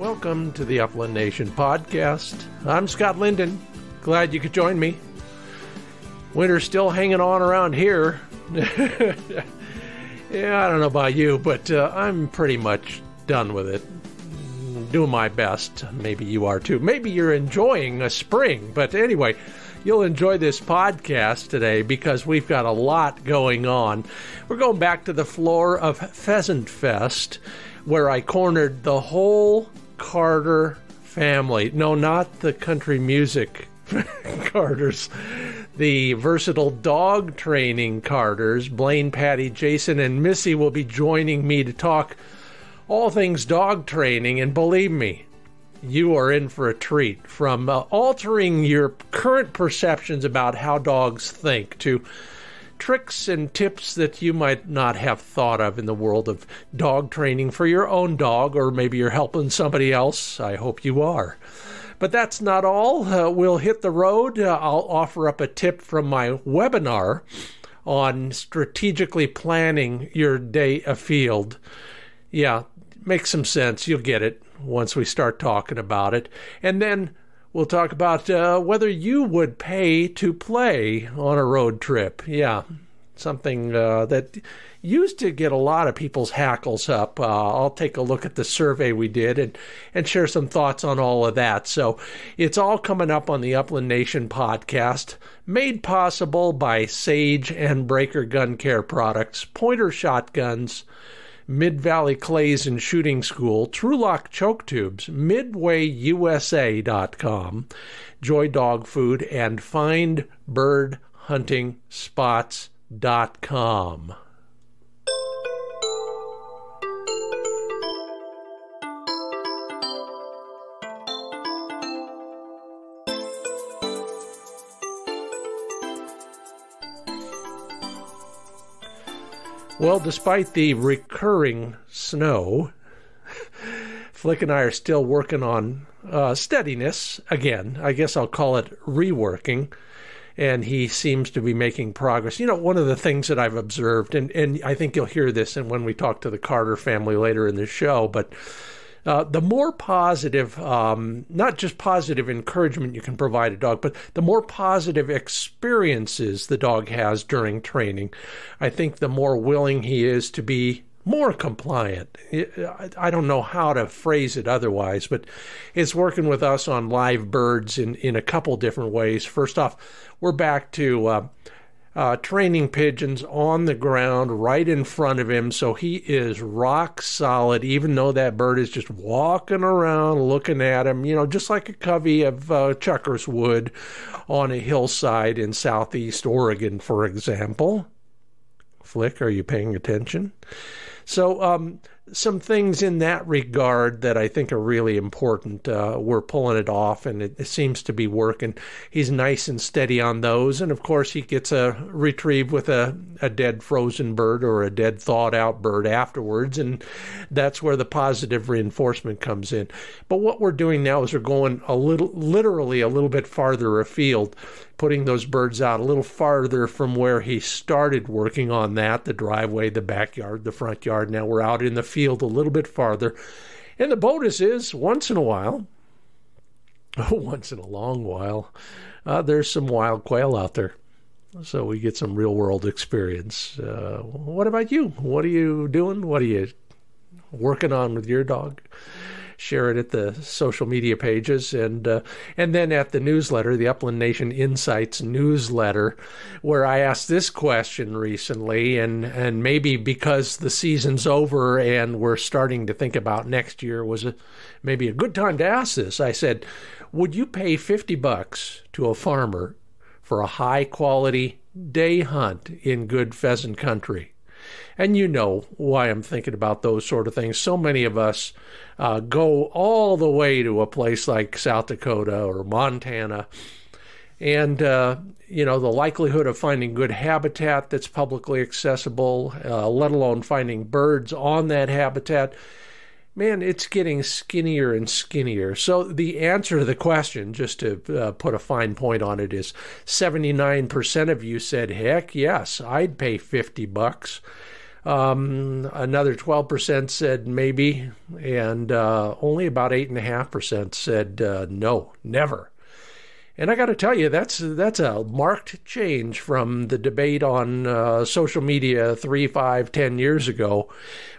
Welcome to the Upland Nation podcast. I'm Scott Linden. Glad you could join me. Winter's still hanging on around here. yeah, I don't know about you, but uh, I'm pretty much done with it. Doing my best. Maybe you are too. Maybe you're enjoying a spring. But anyway, you'll enjoy this podcast today because we've got a lot going on. We're going back to the floor of Pheasant Fest, where I cornered the whole Carter family. No, not the country music Carters. The versatile dog training Carters. Blaine, Patti, Jason, and Missy will be joining me to talk all things dog training. And believe me, you are in for a treat. From uh, altering your current perceptions about how dogs think to tricks and tips that you might not have thought of in the world of dog training for your own dog, or maybe you're helping somebody else. I hope you are. But that's not all. Uh, we'll hit the road. Uh, I'll offer up a tip from my webinar on strategically planning your day afield. Yeah, makes some sense. You'll get it once we start talking about it. And then We'll talk about uh, whether you would pay to play on a road trip. Yeah, something uh, that used to get a lot of people's hackles up. Uh, I'll take a look at the survey we did and, and share some thoughts on all of that. So it's all coming up on the Upland Nation podcast, made possible by Sage and Braker Gun Care products, Pointer Shotguns Mid Valley Clays and Shooting School, Trulock Choke Tubes, MidwayUSA.com, Joy Dog Food, and FindBirdHuntingSpots.com. Well, despite the recurring snow, Flick and I are still working on uh, steadiness again. I guess I'll call it reworking. And he seems to be making progress. You know, one of the things that I've observed, and, and I think you'll hear this and when we talk to the Carter family later in the show, but uh, the more positive, um, not just positive encouragement you can provide a dog, but the more positive experiences the dog has during training, I think the more willing he is to be more compliant. I don't know how to phrase it otherwise, but it's working with us on live birds in, in a couple different ways. First off, we're back to uh, uh, training pigeons on the ground right in front of him. So he is rock solid, even though that bird is just walking around looking at him, you know, just like a covey of uh, chukars would on a hillside in southeast Oregon, for example. Flick, are you paying attention? So, um, some things in that regard that I think are really important. Uh, we're pulling it off, and it, it, seems to be working. He's nice and steady on those, and of course, he gets a retrieve with a, a dead frozen bird or a dead thawed out bird afterwards, and that's where the positive reinforcement comes in. But what we're doing now is we're going a little, literally a little bit farther afield putting those birds out a little farther from where he started working on that the driveway, the backyard, the front yard. Now we're out in the field a little bit farther. And the bonus is once in a while, once in a long while, uh, there's some wild quail out there. So we get some real world experience. Uh, what about you? What are you doing? What are you working on with your dog? Share it at the social media pages, and uh, and then at the newsletter, the Upland Nation Insights newsletter, where I asked this question recently, and and maybe because the season's over and we're starting to think about next year was a, maybe a good time to ask this. I said, would you pay fifty bucks to a farmer for a high quality day hunt in good pheasant country? And you know why I'm thinking about those sort of things. So many of us uh, go all the way to a place like South Dakota or Montana. And, uh, you know, the likelihood of finding good habitat that's publicly accessible, uh, let alone finding birds on that habitat, man, it's getting skinnier and skinnier. So the answer to the question, just to uh, put a fine point on it, is 79% of you said, heck yes, I'd pay 50 bucks. Um, another 12% said maybe, and uh, only about 8.5% said uh, no, never. And I got to tell you, that's that's a marked change from the debate on uh, social media three, five, ten years ago,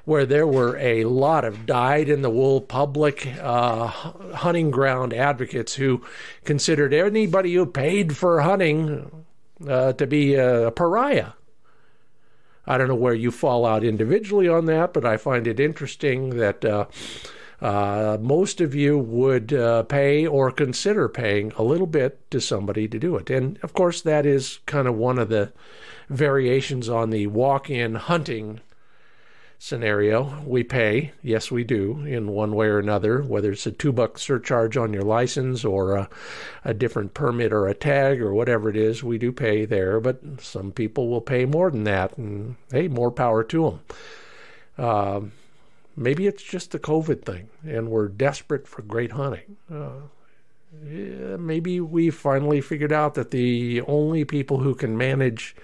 where there were a lot of dyed-in-the-wool public uh, hunting ground advocates who considered anybody who paid for hunting uh, to be a pariah. I don't know where you fall out individually on that, but I find it interesting that uh, uh, most of you would uh, pay or consider paying a little bit to somebody to do it. And of course, that is kind of one of the variations on the walk in hunting scenario. We pay, yes, we do, in one way or another, whether it's a two buck surcharge on your license or a, a different permit or a tag or whatever it is, we do pay there. But some people will pay more than that, and hey, more power to them. Uh, Maybe it's just a COVID thing and we're desperate for great hunting. Uh, yeah, maybe we finally figured out that the only people who can manage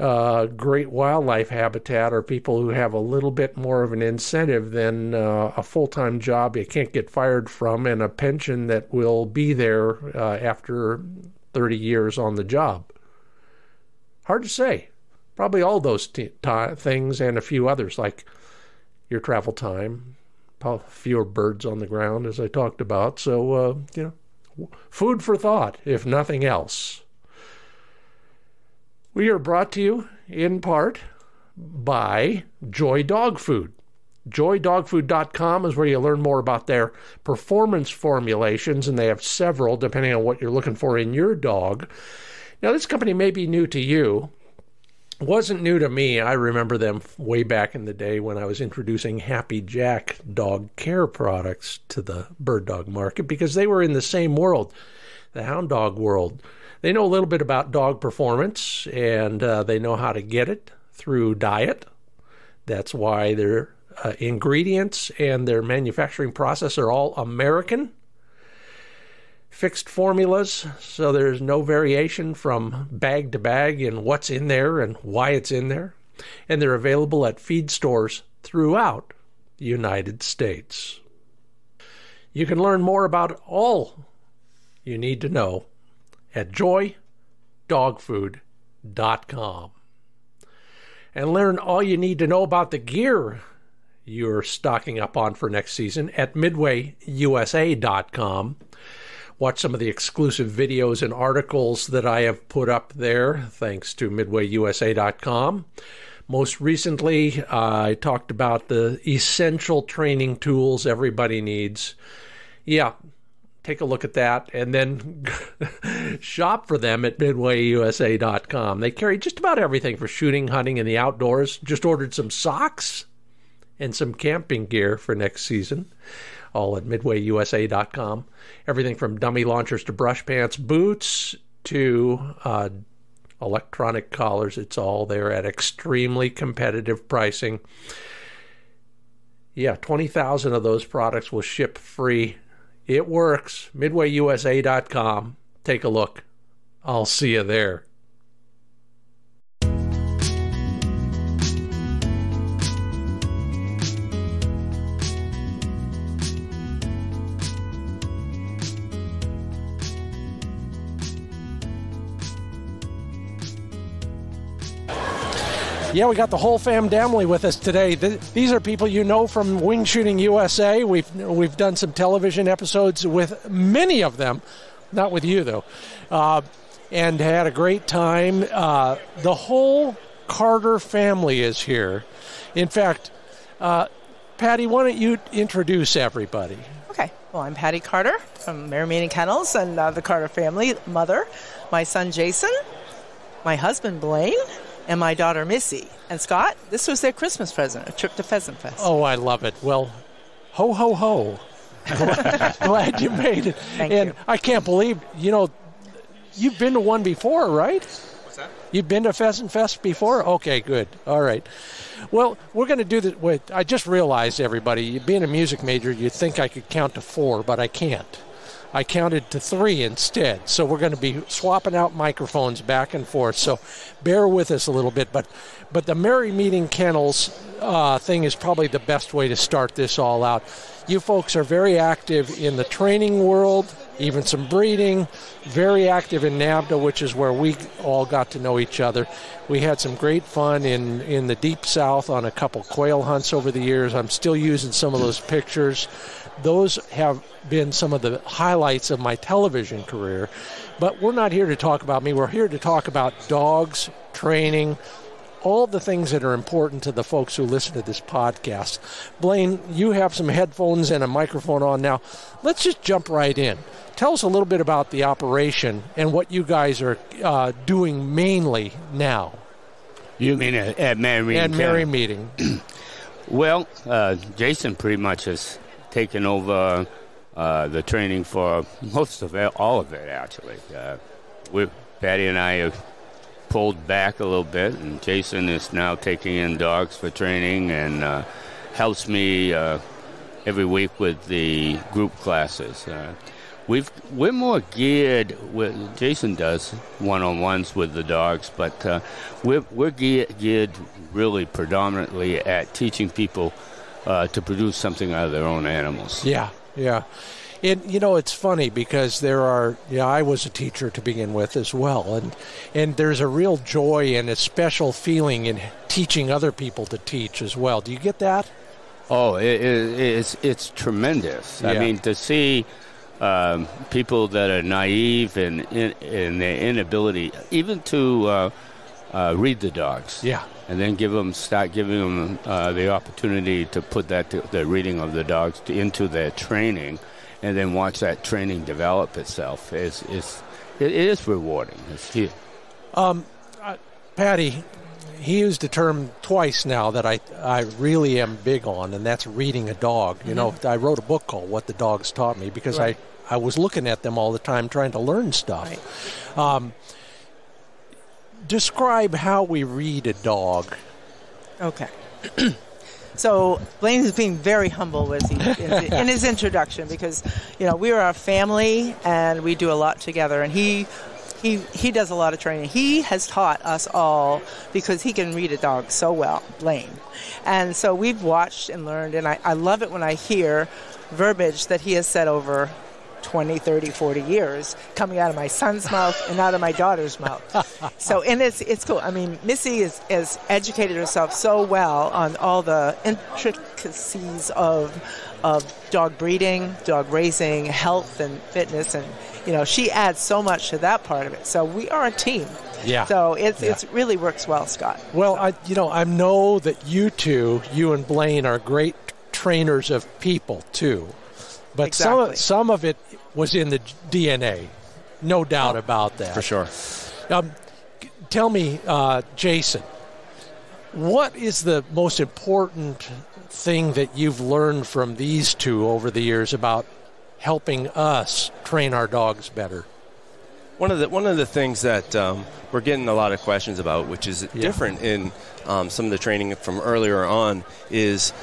uh, great wildlife habitat are people who have a little bit more of an incentive than uh, a full time job you can't get fired from and a pension that will be there uh, after 30 years on the job. Hard to say. Probably all those t- t- things and a few others like your travel time, fewer birds on the ground, as I talked about. So, uh, you know, food for thought, if nothing else. We are brought to you in part by Joy Dog Food. JoyDogFood.com is where you learn more about their performance formulations, and they have several depending on what you're looking for in your dog. Now, this company may be new to you, wasn't new to me. I remember them way back in the day when I was introducing Happy Jack dog care products to the bird dog market because they were in the same world, the hound dog world. They know a little bit about dog performance and uh, they know how to get it through diet. That's why their uh, ingredients and their manufacturing process are all American fixed formulas, so there's no variation from bag to bag in what's in there and why it's in there. And they're available at feed stores throughout the United States. You can learn more about all you need to know at joydogfood.com. And learn all you need to know about the gear you're stocking up on for next season at midwayusa.com watch some of the exclusive videos and articles that I have put up there, thanks to MidwayUSA.com. Most recently, uh, I talked about the essential training tools everybody needs. Yeah, take a look at that and then shop for them at midwayusa.com. They carry just about everything for shooting, hunting, and the outdoors. Just ordered some socks and some camping gear for next season all at midwayusa.com. Everything from dummy launchers to brush pants, boots to uh, electronic collars. It's all there at extremely competitive pricing. Yeah, 20,000 of those products will ship free. It works. MidwayUSA.com. Take a look. I'll see you there. Yeah, we got the whole fam family with us today. These are people you know from Wingshooting USA. We've we've done some television episodes with many of them, not with you though, uh, and had a great time. Uh, the whole Carter family is here. In fact, uh, Patti, why don't you introduce everybody? Okay. Well, I'm Patti Carter from Merrymeeting Kennels and uh, the Carter family, mother, my son Jason, my husband Blaine and my daughter Missy. And Scott, this was their Christmas present, a trip to Pheasant Fest. Oh, I love it. Well, ho, ho, ho. Glad you made it. Thank and you. I can't believe, you know, you've been to one before, right? What's that? You've been to Pheasant Fest before? Okay, good. All right. Well, we're going to do this. Wait, I just realized, everybody, being a music major, you'd think I could count to four, but I can't. I counted to three instead. So we're going to be swapping out microphones back and forth. So bear with us a little bit. But but the Merrymeeting Kennels uh, thing is probably the best way to start this all out. You folks are very active in the training world, even some breeding, very active in NAVHDA, which is where we all got to know each other. We had some great fun in, in the deep south on a couple quail hunts over the years. I'm still using some of those pictures. Those have been some of the highlights of my television career. But we're not here to talk about me. We're here to talk about dogs, training, all the things that are important to the folks who listen to this podcast. Blaine, you have some headphones and a microphone on now. Let's just jump right in. Tell us a little bit about the operation and what you guys are uh, doing mainly now. You mean at, at Merry At Merrymeeting. well, uh, Jason pretty much has taken over uh, the training for most of it, all of it, actually. Uh, we, Patti and I have pulled back a little bit, and Jason is now taking in dogs for training and uh, helps me uh, every week with the group classes. Uh, we've we're more geared. With, Jason does one-on-ones with the dogs, but we're we're geared, geared really predominantly at teaching people uh, to produce something out of their own animals. Yeah, yeah. And you know, it's funny because there are. Yeah, you know, I was a teacher to begin with as well, and and there's a real joy and a special feeling in teaching other people to teach as well. Do you get that? Oh, it, it, it's it's tremendous. Yeah. I mean, to see um, people that are naive and in, in their inability, even to uh, uh, read the dogs. Yeah. And then give them start giving them uh, the opportunity to put that to, the reading of the dogs to, into their training and then watch that training develop itself is is it is rewarding. It's here. Um, uh, Patti, he used a term twice now that I I really am big on, and that's reading a dog. You mm-hmm. know, I wrote a book called "What the Dogs Taught Me" because right. I I was looking at them all the time trying to learn stuff. Right. Um, describe how we read a dog. Okay. So Blaine is being very humble with he, in his introduction because you know we are a family and we do a lot together, and he. He, he does a lot of training. He has taught us all because he can read a dog so well, Blaine. And so we've watched and learned, and I, I love it when I hear verbiage that he has said over 20, 30, 40 years coming out of my son's mouth and out of my daughter's mouth. so, and it's, it's cool. I mean, Missy is, has educated herself so well on all the intricacies of, of dog breeding, dog raising, health and fitness. And, you know, she adds so much to that part of it. So we are a team. Yeah. So it's yeah. it's really works well, Scott. Well, I you know I know that you two, you and Blaine, are great trainers of people too. But exactly. some some of it was in the DNA, no doubt oh, about that. For sure. Um, tell me, uh, Jason, what is the most important thing that you've learned from these two over the years about helping us train our dogs better? One of the one of the things that um, we're getting a lot of questions about, which is yeah. different in um, some of the training from earlier on, is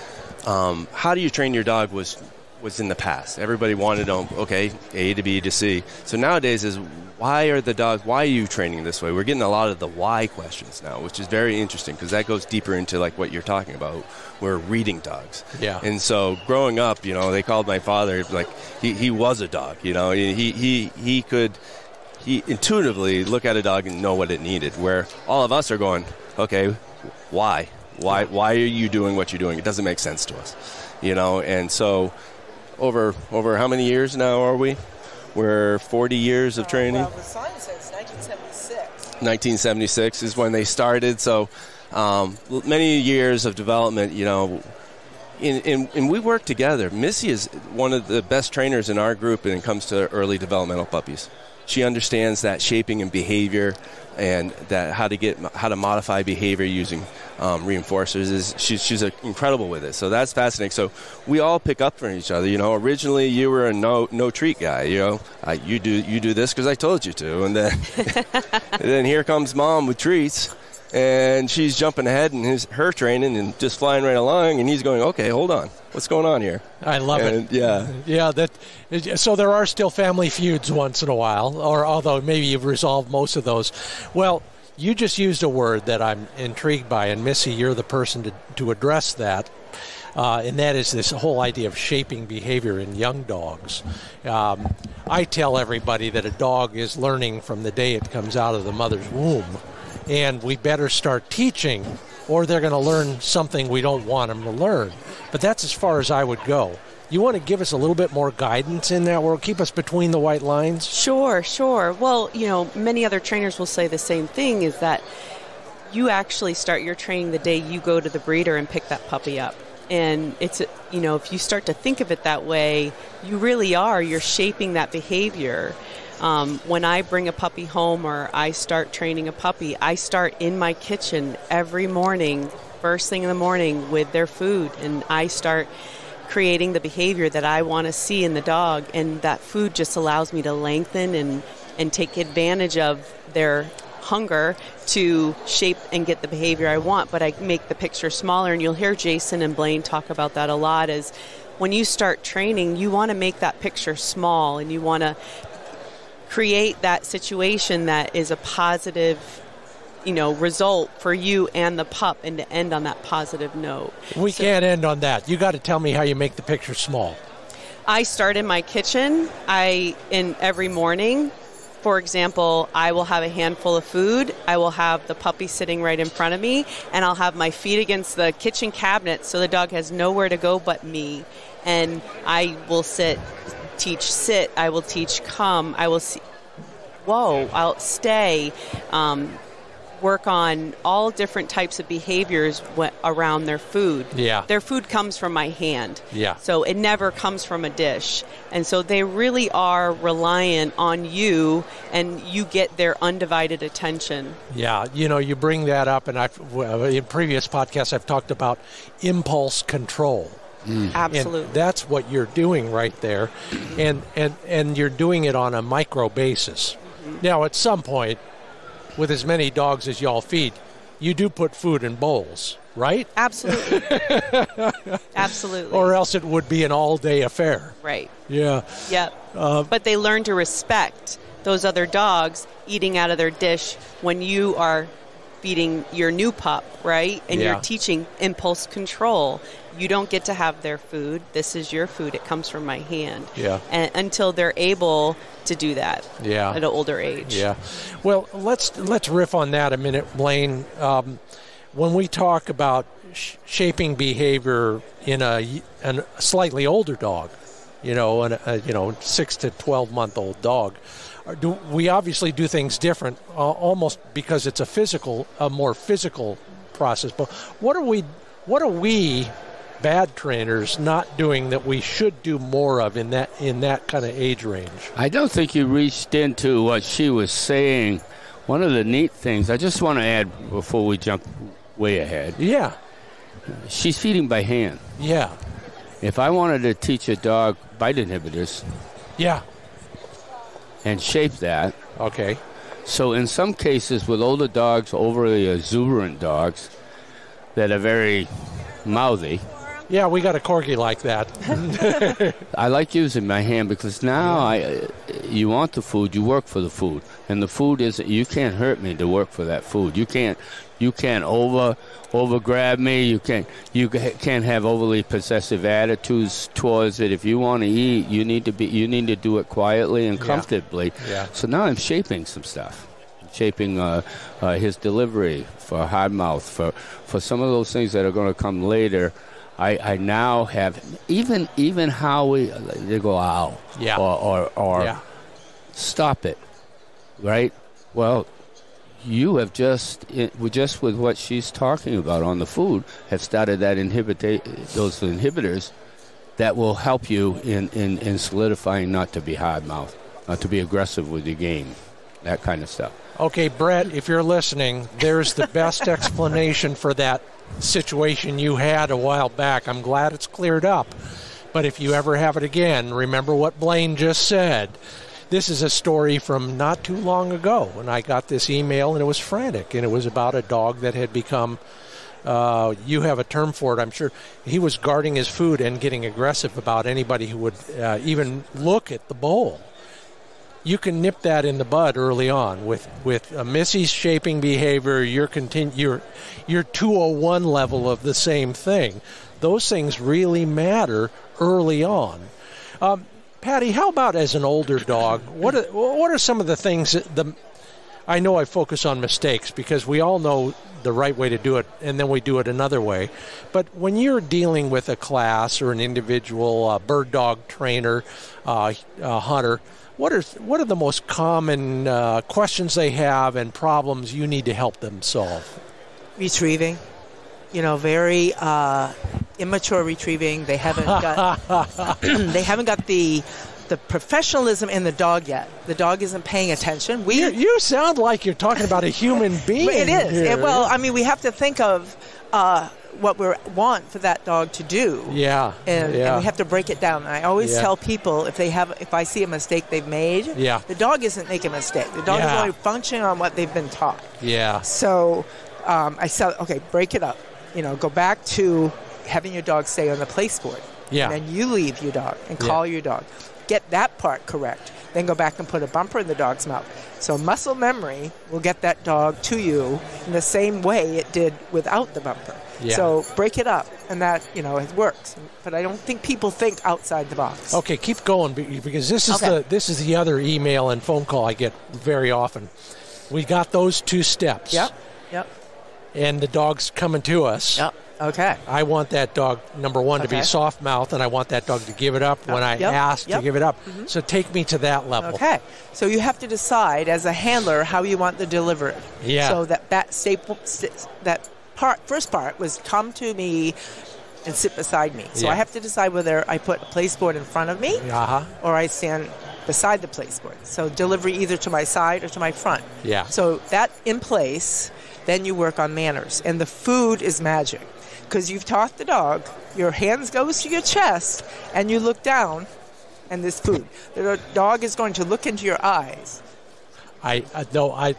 um, how do you train your dog was was in the past. Everybody wanted to, okay, A to B to C. So nowadays is why are the dogs, why are you training this way? We're getting a lot of the why questions now, which is very interesting because that goes deeper into like what you're talking about. We're reading dogs. Yeah. And so growing up, you know, they called my father like he, he was a dog, you know, he, he, he could, he intuitively look at a dog and know what it needed where all of us are going, okay, why? Why, why are you doing what you're doing? It doesn't make sense to us, you know? And so, over over how many years now are we? We're 40 years of uh, training. well, the sign says 1976. 1976 is when they started. So um, many years of development. You know, in, in, and we work together. Missy is one of the best trainers in our group when it comes to early developmental puppies. She understands that shaping and behavior, and that how to get how to modify behavior using um, reinforcers is she's she's incredible with it. So that's fascinating. So we all pick up from each other. You know, originally you were a no no treat guy. You know, uh, you do you do this because I told you to, and then then here comes mom with treats. And she's jumping ahead in his her training and just flying right along, and he's going, "Okay, hold on, what's going on here?" I love and, it. Yeah, yeah. That so there are still family feuds once in a while, or although maybe you've resolved most of those. Well, you just used a word that I'm intrigued by, and Missy, you're the person to to address that. Uh, and that is this whole idea of shaping behavior in young dogs. Um, I tell everybody that a dog is learning from the day it comes out of the mother's womb and we better start teaching or they're going to learn something we don't want them to learn. But that's as far as I would go. You want to give us a little bit more guidance in that world? Keep us between the white lines? Sure, sure. Well, you know, many other trainers will say the same thing is that you actually start your training the day you go to the breeder and pick that puppy up. And it's, you know, if you start to think of it that way, you really are. You're shaping that behavior. Um, when I bring a puppy home or I start training a puppy, I start in my kitchen every morning, first thing in the morning, with their food, and I start creating the behavior that I want to see in the dog, and that food just allows me to lengthen and and take advantage of their hunger to shape and get the behavior I want, but I make the picture smaller. And you'll hear Jason and Blaine talk about that a lot. Is when you start training, you want to make that picture small and you want to create that situation that is a positive you know result for you and the pup and to end on that positive note. We so, can't end on that. You got to tell me how you make the picture small. I start in my kitchen. I in every morning for example i will have a handful of food. I will have the puppy sitting right in front of me and i'll have my feet against the kitchen cabinet so the dog has nowhere to go but me. And i will sit teach sit, I will teach come, I will see, whoa, I'll stay. Um, work on all different types of behaviors around their food. Yeah. Their food comes from my hand. Yeah. So it never comes from a dish. And so they really are reliant on you and you get their undivided attention. Yeah, you know, you bring that up and I've in previous podcasts I've talked about impulse control. Mm. Absolutely. And that's what you're doing right there. And and and you're doing it on a micro basis. Mm-hmm. Now at some point with as many dogs as y'all feed, you do put food in bowls, right? Absolutely. Absolutely. Or else it would be an all-day affair. Right. Yeah. Yep. Uh, but they learn to respect those other dogs eating out of their dish when you are feeding your new pup, right? And yeah. you're teaching impulse control you don't get to have their food. This is your food. It comes from my hand. Yeah. And until they're able to do that. Yeah. At an older age. Yeah. Well, let's let's riff on that a minute, Blaine. Um, when we talk about sh- shaping behavior in a, a slightly older dog, you know, an, a you know six to twelve month old dog, do, we obviously do things different, uh, almost because it's a physical, a more physical process. But what are we? What are we bad trainers not doing that we should do more of in that in that kind of age range? I don't think you reached into what she was saying. One of the neat things I just want to add before we jump way ahead. Yeah. She's feeding by hand. Yeah. If I wanted to teach a dog bite inhibitors. Yeah. And shape that. Okay. So in some cases with older dogs, overly exuberant dogs that are very mouthy, yeah, we got a corgi like that. I like using my hand because now I, you want the food, you work for the food, and the food is you can't hurt me to work for that food. You can't, you can't over, over grab me. You can't, you can't have overly possessive attitudes towards it. If you want to eat, you need to be, you need to do it quietly and comfortably. Yeah. yeah. So now I'm shaping some stuff shaping uh, uh, his delivery for hard mouth, for, for some of those things that are going to come later. I, I now have even even how we they go ow yeah. Or or, or yeah. stop it right? Well you have just just with what she's talking about on the food have started that inhibit those inhibitors that will help you in, in, in solidifying not to be hard mouth not to be aggressive with your game that kind of stuff. Okay brett if you're listening there's the best explanation for that situation you had a while back. I'm glad it's cleared up. But if you ever have it again, remember what Blaine just said. this is a story from not too long ago when I got this email and it was frantic and it was about a dog that had become. Uh, you have a term for it, I'm sure. He was guarding his food and getting aggressive about anybody who would uh, even look at the bowl you can nip that in the bud early on with with a Missy's shaping behavior, your continu- your your 201 level of the same thing. Those things really matter early on. Um, Patti, how about as an older dog? What are, what are some of the things that the I know I focus on mistakes because we all know the right way to do it and then we do it another way. But when you're dealing with a class or an individual uh, bird dog trainer, uh, uh, hunter, what are what are the most common uh, questions they have and problems you need to help them solve? Retrieving, you know, very uh, immature retrieving. They haven't got they haven't got the the professionalism in the dog yet. The dog isn't paying attention. We You, you sound like you're talking about a human being. it is. It- well, I mean, we have to think of uh, what we want for that dog to do. yeah, And, yeah. and we have to break it down. And I always Yeah. tell people if they have, if I see a mistake they've made, Yeah. the dog isn't making a mistake. The dog Yeah. is only functioning on what they've been taught. yeah, So um, I said, okay, break it up. You know, go back to having your dog stay on the place board. Yeah. And then you leave your dog and call your dog. Get that part correct. Then go back and put a bumper in the dog's mouth. So muscle memory will get that dog to you in the same way it did without the bumper. Yeah. So break it up, and that you know it works. But I don't think people think outside the box. Okay, keep going because this is Okay. the this is the other email and phone call I get very often. We got those two steps. Yep. Yep. And the dog's coming to us. Yep. Okay. I want that dog number one to be soft mouth, and I want that dog to give it up when I Yep. ask to Yep. Mm-hmm. give it up. So take me to that level. Okay. So you have to decide as a handler how you want the delivery. Yeah. So that that staple st- that part first part was come to me and sit beside me. So Yeah. I have to decide whether I put a place board in front of me Uh-huh. or I stand beside the place board. So delivery either to my side or to my front. Yeah. So that in place, then you work on manners. And the food is magic. Because you've taught the dog, your hands goes to your chest and you look down and this food. The dog is going to look into your eyes. I I no I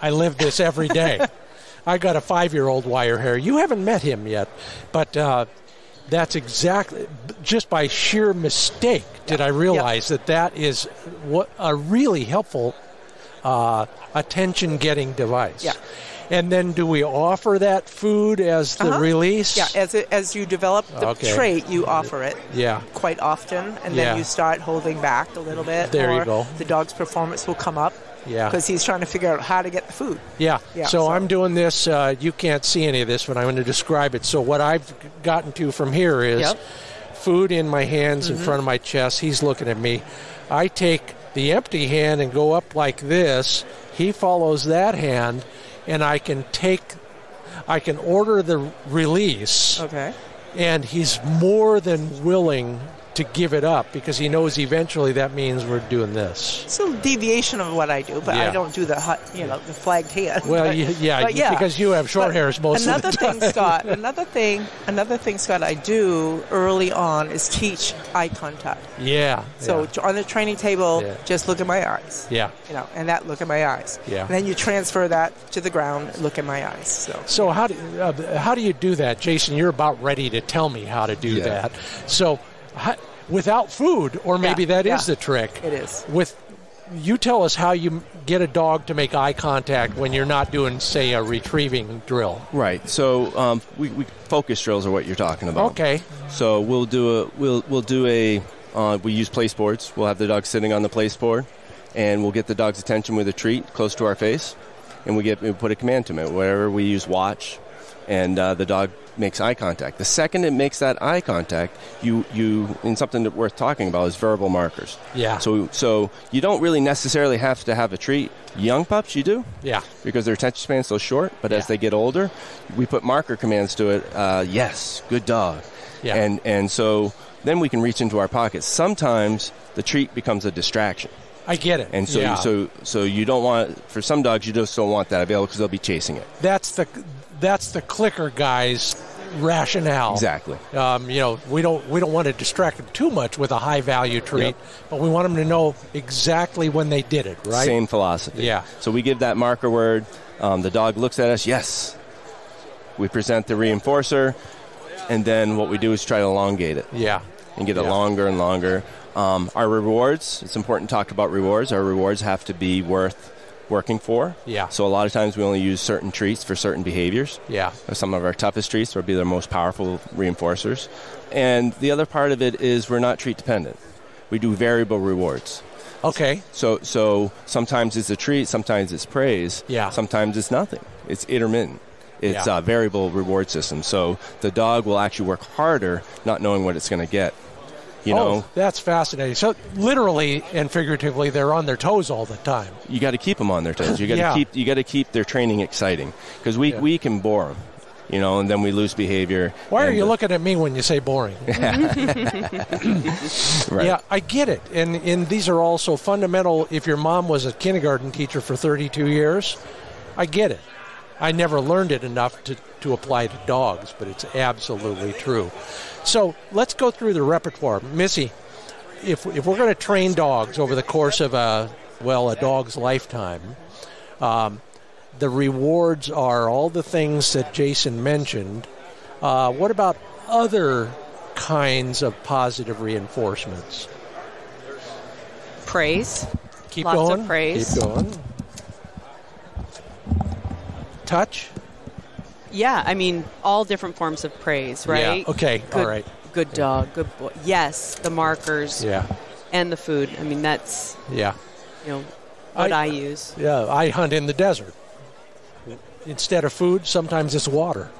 I live this every day. I got a five-year-old wire hair. You haven't met him yet, but uh, that's exactly just by sheer mistake did I realize that that is what a really helpful uh, attention-getting device. Yeah. And then, do we offer that food as the Uh-huh. release? Yeah, as, it, as you develop the Okay. trait, you offer it Yeah. quite often, and Yeah. then you start holding back a little bit. There you go. The dog's performance will come up Yeah. because he's trying to figure out how to get the food. Yeah. Yeah, so, so- I'm doing this. Uh, you can't see any of this, but I'm going to describe it. So what I've gotten to from here is Yep. Mm-hmm. food in my hands in front of my chest. He's looking at me. I take the empty hand and go up like this. He follows that hand, and I can take. I can order the release, Okay. and he's more than willing to give it up because he knows eventually that means we're doing this. It's a deviation of what I do, but Yeah. I don't do the hot, you know, the flagged hand. Well, But- you, yeah, but you- because you have short But hairs most another of the time. thing, Scott. Another thing. Another thing, Scott. I do early on is teach eye contact. Yeah. So yeah. on the training table, Yeah. just look at my eyes. Yeah. You know, and that look at my eyes. Yeah. And then you transfer that to the ground. Look at my eyes. So. So how do uh, how do you do that, Jason? You're about ready to tell me how to do Yeah. that. So how, without food, or maybe Yeah, that is yeah. the trick. It is. With you tell us how you get a dog to make eye contact when you're not doing, say, a retrieving drill. Right. So um, we, we focus drills are what you're talking about. Okay. So we'll do a we'll we'll do a uh, we use place boards. We'll have the dog sitting on the place board, and we'll get the dog's attention with a treat close to our face, and we get we put a command to it. Whatever we use, watch, and uh, the dog makes eye contact. The second it makes that eye contact, you you and something that worth talking about is verbal markers. Yeah. So so you don't really necessarily have to have a treat. Young pups, you do Yeah. because their attention span's so short. But Yeah. as they get older, we put marker commands to it. Uh, yes, good dog. Yeah. And and so then we can reach into our pockets. Sometimes the treat becomes a distraction, I get it. and so yeah. so so you don't want for some dogs you just don't want that available because they'll be chasing it. that's the that's the clicker guys rationale. Exactly. Um, you know, we don't we don't want to distract them too much with a high value treat, Yep. but we want them to know exactly when they did it, right? Same philosophy. Yeah. So we give that marker word. Um, the dog looks at us. Yes. We present the reinforcer, and then what we do is try to elongate it Yeah. and get it Yeah. longer and longer. Um, our rewards. It's important to talk about rewards. Our rewards have to be worth working for. Yeah. So a lot of times we only use certain treats for certain behaviors. Yeah. Some of our toughest treats will be their most powerful reinforcers. And the other part of it is we're not treat dependent. We do variable rewards. Okay. So, so sometimes it's a treat, sometimes it's praise, Yeah. sometimes it's nothing. It's intermittent. It's Yeah. a variable reward system. So the dog will actually work harder, not knowing what it's going to get. You oh, know, that's fascinating. So literally and figuratively, they're on their toes all the time. you got to keep them on their toes. You got to Yeah. keep you got to keep their training exciting because we Yeah. we can bore them, you know, and then we lose behavior. Why are you uh, looking at me when you say boring? Right. Yeah, I get it. And and these are also fundamental if your mom was a kindergarten teacher for 32 years, I get it. I never learned it enough to, to apply to dogs, but it's absolutely true. So let's go through the repertoire. Missy, if, if we're going to train dogs over the course of a, well, a dog's lifetime, um, the rewards are all the things that Jason mentioned. Uh, what about other kinds of positive reinforcements? Praise. Keep Lots of going. praise. Keep going. Touch. Yeah, I mean, all different forms of praise, right? Yeah. Okay. Good, All right. Good dog. Good boy. Yes, the markers Yeah. and the food. I mean, that's Yeah. you know what I- I, use. Yeah. I hunt in the desert. Instead of food, sometimes it's water.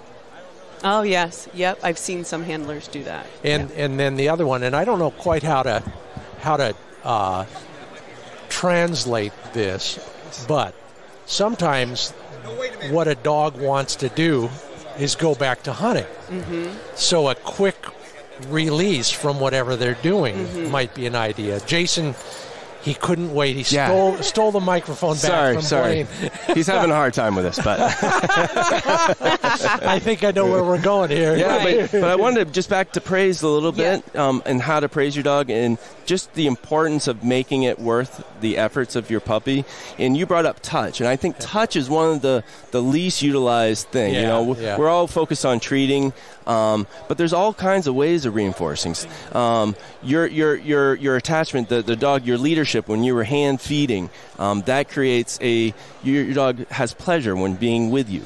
Oh yes, yep. I've seen some handlers do that. And and then the other one, and I don't know quite how to how to uh, translate this, but sometimes what a dog wants to do is go back to hunting. Mm-hmm. So a quick release from whatever they're doing Mm-hmm. might be an idea. Jason, he couldn't wait. He Yeah. stole stole the microphone back Sorry, from sorry. Blaine. He's having a hard time with us, but I think I know where we're going here. yeah. Right. But, but I wanted to just back to praise a little bit um, and how to praise your dog and just the importance of making it worth the efforts of your puppy. And you brought up touch, and I think touch is one of the the least utilized thing. you know, yeah. we're all focused on treating, um, but there's all kinds of ways of reinforcing. Um, your your your your attachment, the the dog, your leadership when you were hand feeding, um, that creates a your, your dog has pleasure when being with you.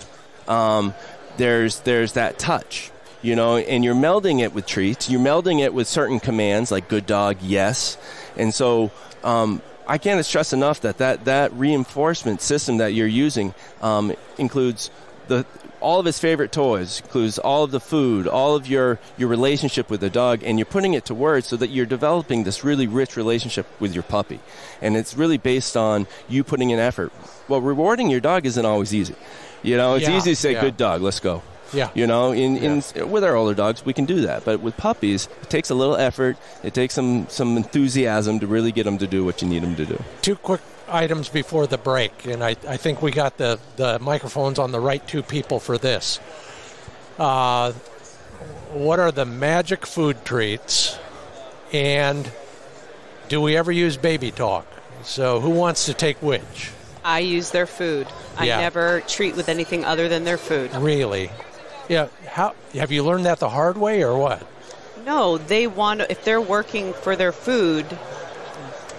There's there's that touch you know and you're melding it with treats. You're melding it with certain commands like good dog yes. And so um, i can't stress enough that that, that reinforcement system that you're using um, includes the all of his favorite toys includes all of the food all of your your relationship with the dog and you're putting it to words so that you're developing this really rich relationship with your puppy. And it's really based on you putting in effort. Well rewarding your dog isn't always easy you know it's Yeah, easy to say yeah. good dog let's go Yeah. you know, in, in with our older dogs, we can do that, but with puppies, it takes a little effort. It takes some some enthusiasm to really get them to do what you need them to do. two quick items before the break, and I, I think we got the, the microphones on the right two people for this. Uh, what are the magic food treats, and do we ever use baby talk? So, who wants to take which? I use their food. I never treat with anything other than their food. Really? Yeah. How have you learned that the hard way, or what? No, they want if they're working for their food,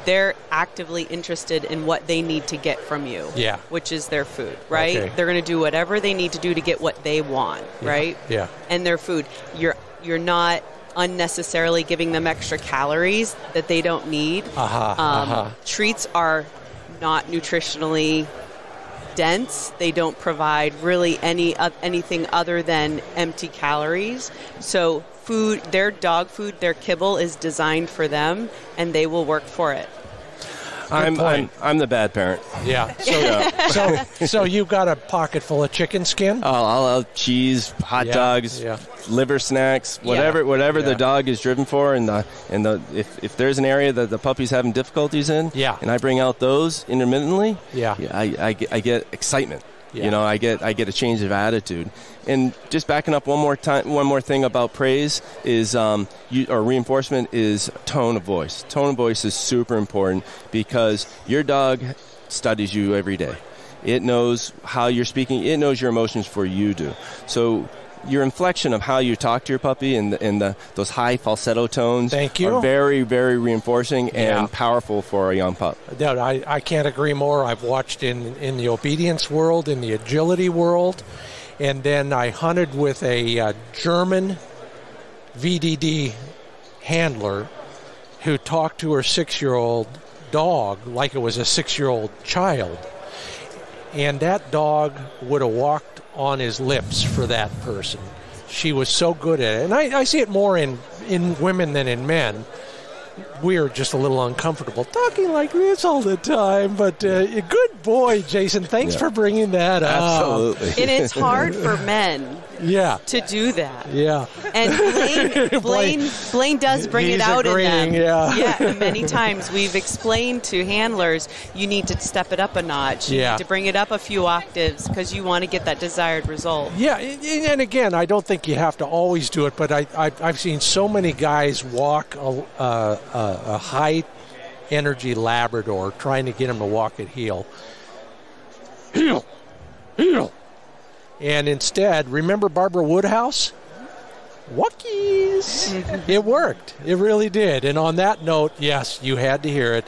they're actively interested in what they need to get from you. Yeah. Which is their food, right? Okay. They're going to do whatever they need to do to get what they want, right? Yeah. And their food. You're you're not unnecessarily giving them extra calories that they don't need. Uh-huh, Um, uh-huh. Treats are not nutritionally dense. They don't provide really any uh, anything other than empty calories. So food, their dog food, their kibble is designed for them, and they will work for it. I'm, I'm. I'm the bad parent. Yeah. So, uh, so, so you've got a pocket full of chicken skin? I'll, I'll, I'll cheese, hot Yeah, dogs, yeah. liver snacks, whatever whatever Yeah. the dog is driven for, and the and the if, if there's an area that the puppy's having difficulties in, Yeah. and I bring out those intermittently, Yeah. I, I, I get excitement. Yeah. You know, I get I get a change of attitude. And just backing up one more time, one more thing about praise is um, you, or reinforcement is tone of voice. Tone of voice is super important because your dog studies you every day. It knows how you're speaking. It knows your emotions before you do. So your inflection of how you talk to your puppy and the, and the, those high falsetto tones Thank you. are very very reinforcing and Yeah. powerful for a young pup. No, I, I can't agree more. I've watched in, in the obedience world, in the agility world, and then I hunted with a uh, German VDD handler who talked to her six year old dog like it was a six year old child. And that dog would have walked on his lips for that person. She was so good at it. And I, I see it more in, in women than in men we're just a little uncomfortable talking like this all the time. But uh, good boy, Jason. Thanks Yeah. for bringing that up. Absolutely. and it's hard for men Yeah. to do that. Yeah. And Blaine, Blaine, Blaine does bring He's it out agreeing, in them. yeah. yeah. Many times we've explained to handlers, you need to step it up a notch. You Yeah. need to bring it up a few octaves because you want to get that desired result. Yeah, and again, I don't think you have to always do it, but I, I, I've seen so many guys walk a, a, a, a high energy Labrador trying to get him to walk at heel. Heel, heel. And instead, remember Barbara Woodhouse? Wookies. it worked. It really did. And on that note, yes, you had to hear it.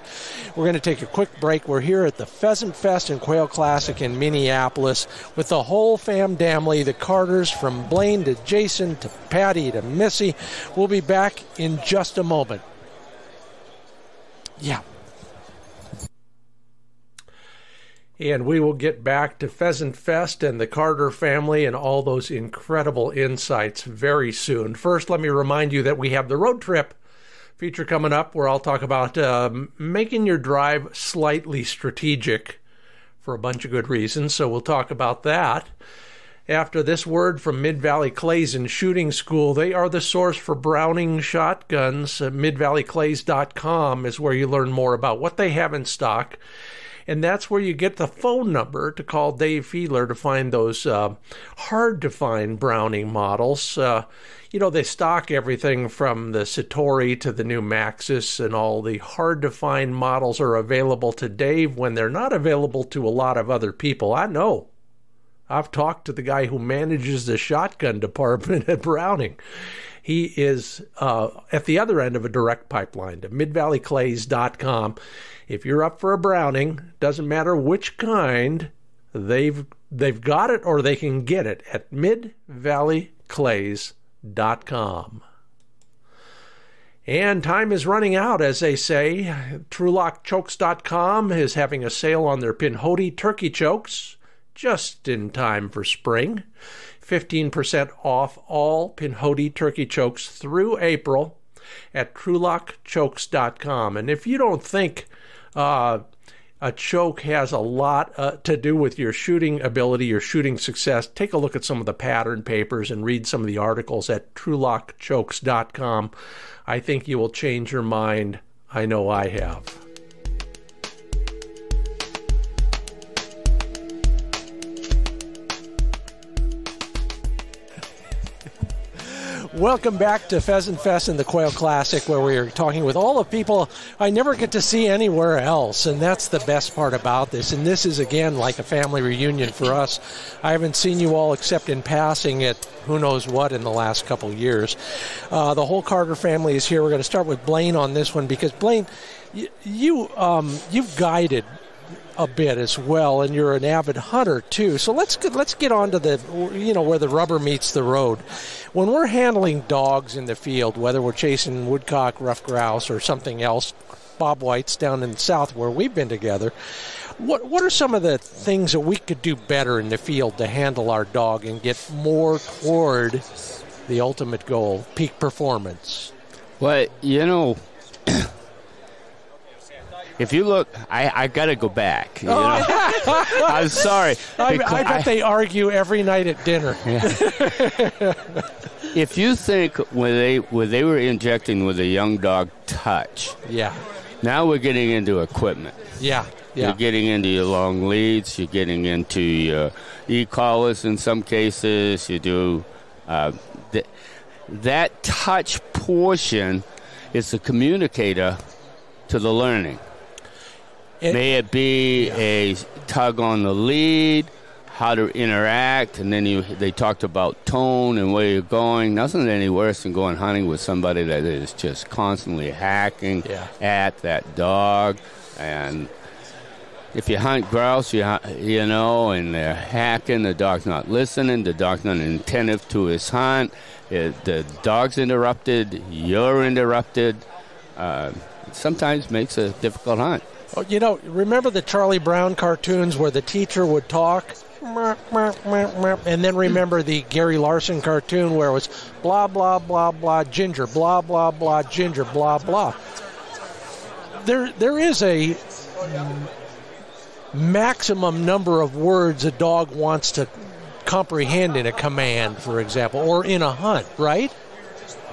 We're going to take a quick break. We're here at the Pheasant Fest and Quail Classic in Minneapolis with the whole fam family, the Carters, from Blaine to Jason to Patti to Missy. We'll be back in just a moment. Yeah. And we will get back to Pheasant Fest and the Carter family and all those incredible insights very soon. First, let me remind you that we have the road trip feature coming up where I'll talk about um, making your drive slightly strategic for a bunch of good reasons. So we'll talk about that. After this word from Mid Valley Clays and Shooting School, they are the source for Browning shotguns. Uh, MidValleyClays.com is where you learn more about what they have in stock. And that's where you get the phone number to call Dave Fiedler to find those uh, hard to find Browning models. Uh, you know, they stock everything from the Citori to the new Maxus, and all the hard to find models are available to Dave when they're not available to a lot of other people. I know. I've talked to the guy who manages the shotgun department at Browning. He is uh, at the other end of a direct pipeline to midvalleyclays.com. If you're up for a Browning, doesn't matter which kind, they've they've got it or they can get it at midvalleyclays.com. And time is running out, as they say. TrulockChokes.com is having a sale on their Pinhoti turkey chokes just in time for spring. 15% off all Pinhoti turkey chokes through April at TrulockChokes.com. And if you don't think uh, a choke has a lot uh, to do with your shooting ability, your shooting success, take a look at some of the pattern papers and read some of the articles at TrulockChokes.com. I think you will change your mind. I know I have. Welcome back to Pheasant Fest and the Quail Classic, where we are talking with all the people I never get to see anywhere else. And that's the best part about this. And this is, again, like a family reunion for us. I haven't seen you all except in passing at who knows what in the last couple years. Uh, the whole Carter family is here. We're going to start with Blaine on this one because, Blaine, you, you um, you've guided a bit as well, and you're an avid hunter too. So let's get, let's get on to the you know where the rubber meets the road. When we're handling dogs in the field, whether we're chasing woodcock, ruffed grouse, or something else, Bob White's down in the south where we've been together. What what are some of the things that we could do better in the field to handle our dog and get more toward the ultimate goal, peak performance? Well, you know, if you look, I, I got to go back. You know? I'm sorry. I, I bet they argue every night at dinner. if you think when they when they were injecting with a young dog touch, Yeah, now we're getting into equipment. yeah, Yeah. You're getting into your long leads. You're getting into your e-collars in some cases. You do uh, th- that touch portion is the communicator to the learning. It- May it be a tug on the lead, how to interact, and then you, they talked about tone and where you're going. Nothing any worse than going hunting with somebody that is just constantly hacking Yeah. at that dog. And if you hunt grouse, you, you know, and they're hacking, the dog's not listening, the dog's not attentive to his hunt, it, the dog's interrupted, you're interrupted. Uh, sometimes makes a difficult hunt. Oh, you know, remember the Charlie Brown cartoons where the teacher would talk? And then remember the Gary Larson cartoon where it was blah, blah, blah, blah, ginger, blah, blah, blah, ginger, blah, blah. There, there is a maximum number of words a dog wants to comprehend in a command, for example, or in a hunt, right?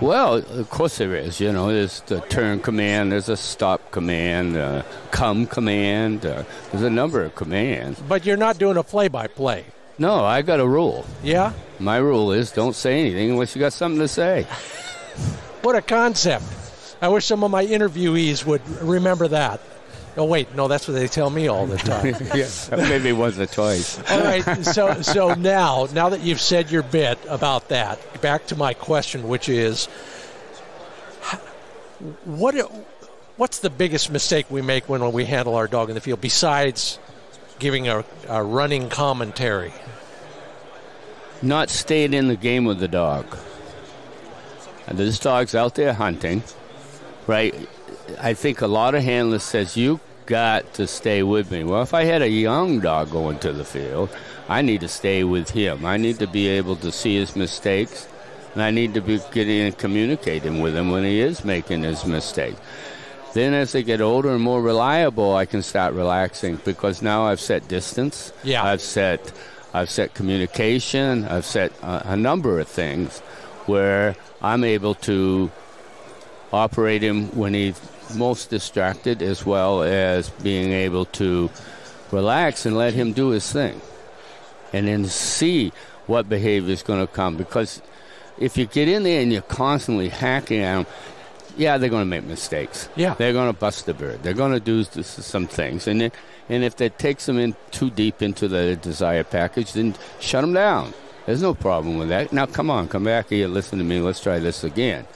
Well, of course there is. You know, there's the turn command, there's a stop command, uh, come command. Uh, there's a number of commands. But you're not doing a play by play. No, I got a rule. Yeah? My rule is don't say anything unless you got something to say. What a concept. I wish some of my interviewees would remember that. Oh wait, no, that's what they tell me all the time. yeah, maybe once or twice. all right, so so now now that you've said your bit about that, back to my question, which is, what what's the biggest mistake we make when we handle our dog in the field besides giving a, a running commentary? Not staying in the game with the dog. And this dog's out there hunting, right? I think a lot of handlers says you got to stay with me. Well, if I had a young dog going to the field, I need to stay with him. I need to be able to see his mistakes, and I need to be getting and communicating with him when he is making his mistake. Then, as they get older and more reliable, I can start relaxing because now I've set distance. Yeah. I've set, I've set communication. I've set a, a number of things where I'm able to operate him when he's most distracted, as well as being able to relax and let him do his thing, and then see what behavior is going to come. Because if you get in there and you're constantly hacking at them, yeah, they're going to make mistakes. Yeah. they're going to bust the bird. They're going to do some things, and then, and if that takes them in too deep into the desired package, then shut them down. There's no problem with that. Now, come on, come back here, listen to me. Let's try this again.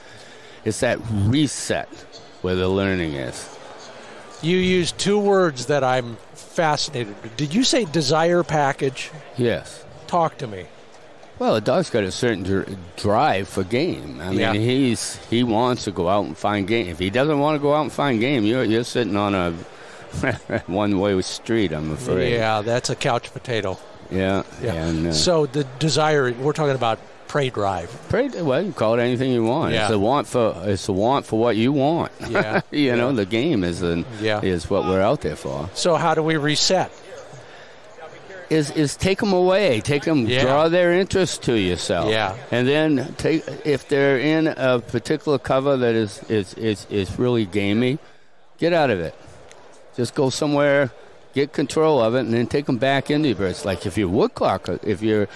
It's that reset where the learning is. You used two words that I'm fascinated. with. Did you say desire package? Yes. Talk to me. Well, a dog's got a certain dr- drive for game. I mean, Yeah. he's he wants to go out and find game. If he doesn't want to go out and find game, you're you're sitting on a one-way street. I'm afraid. Yeah, that's a couch potato. Yeah. Yeah. And, uh, so the desire, we're talking about prey drive. Pray, well, you call it anything you want. Yeah. It's a want for it's a want for what you want. Yeah. you know, the game is an, Yeah. is what we're out there for. So how do we reset? Is is take them away, take them, Yeah. draw their interest to yourself. Yeah. and then take if they're in a particular cover that is is is, is really gamey, get out of it. Just go somewhere, get control of it, and then take them back into your birds. Like if you're woodcock, if you're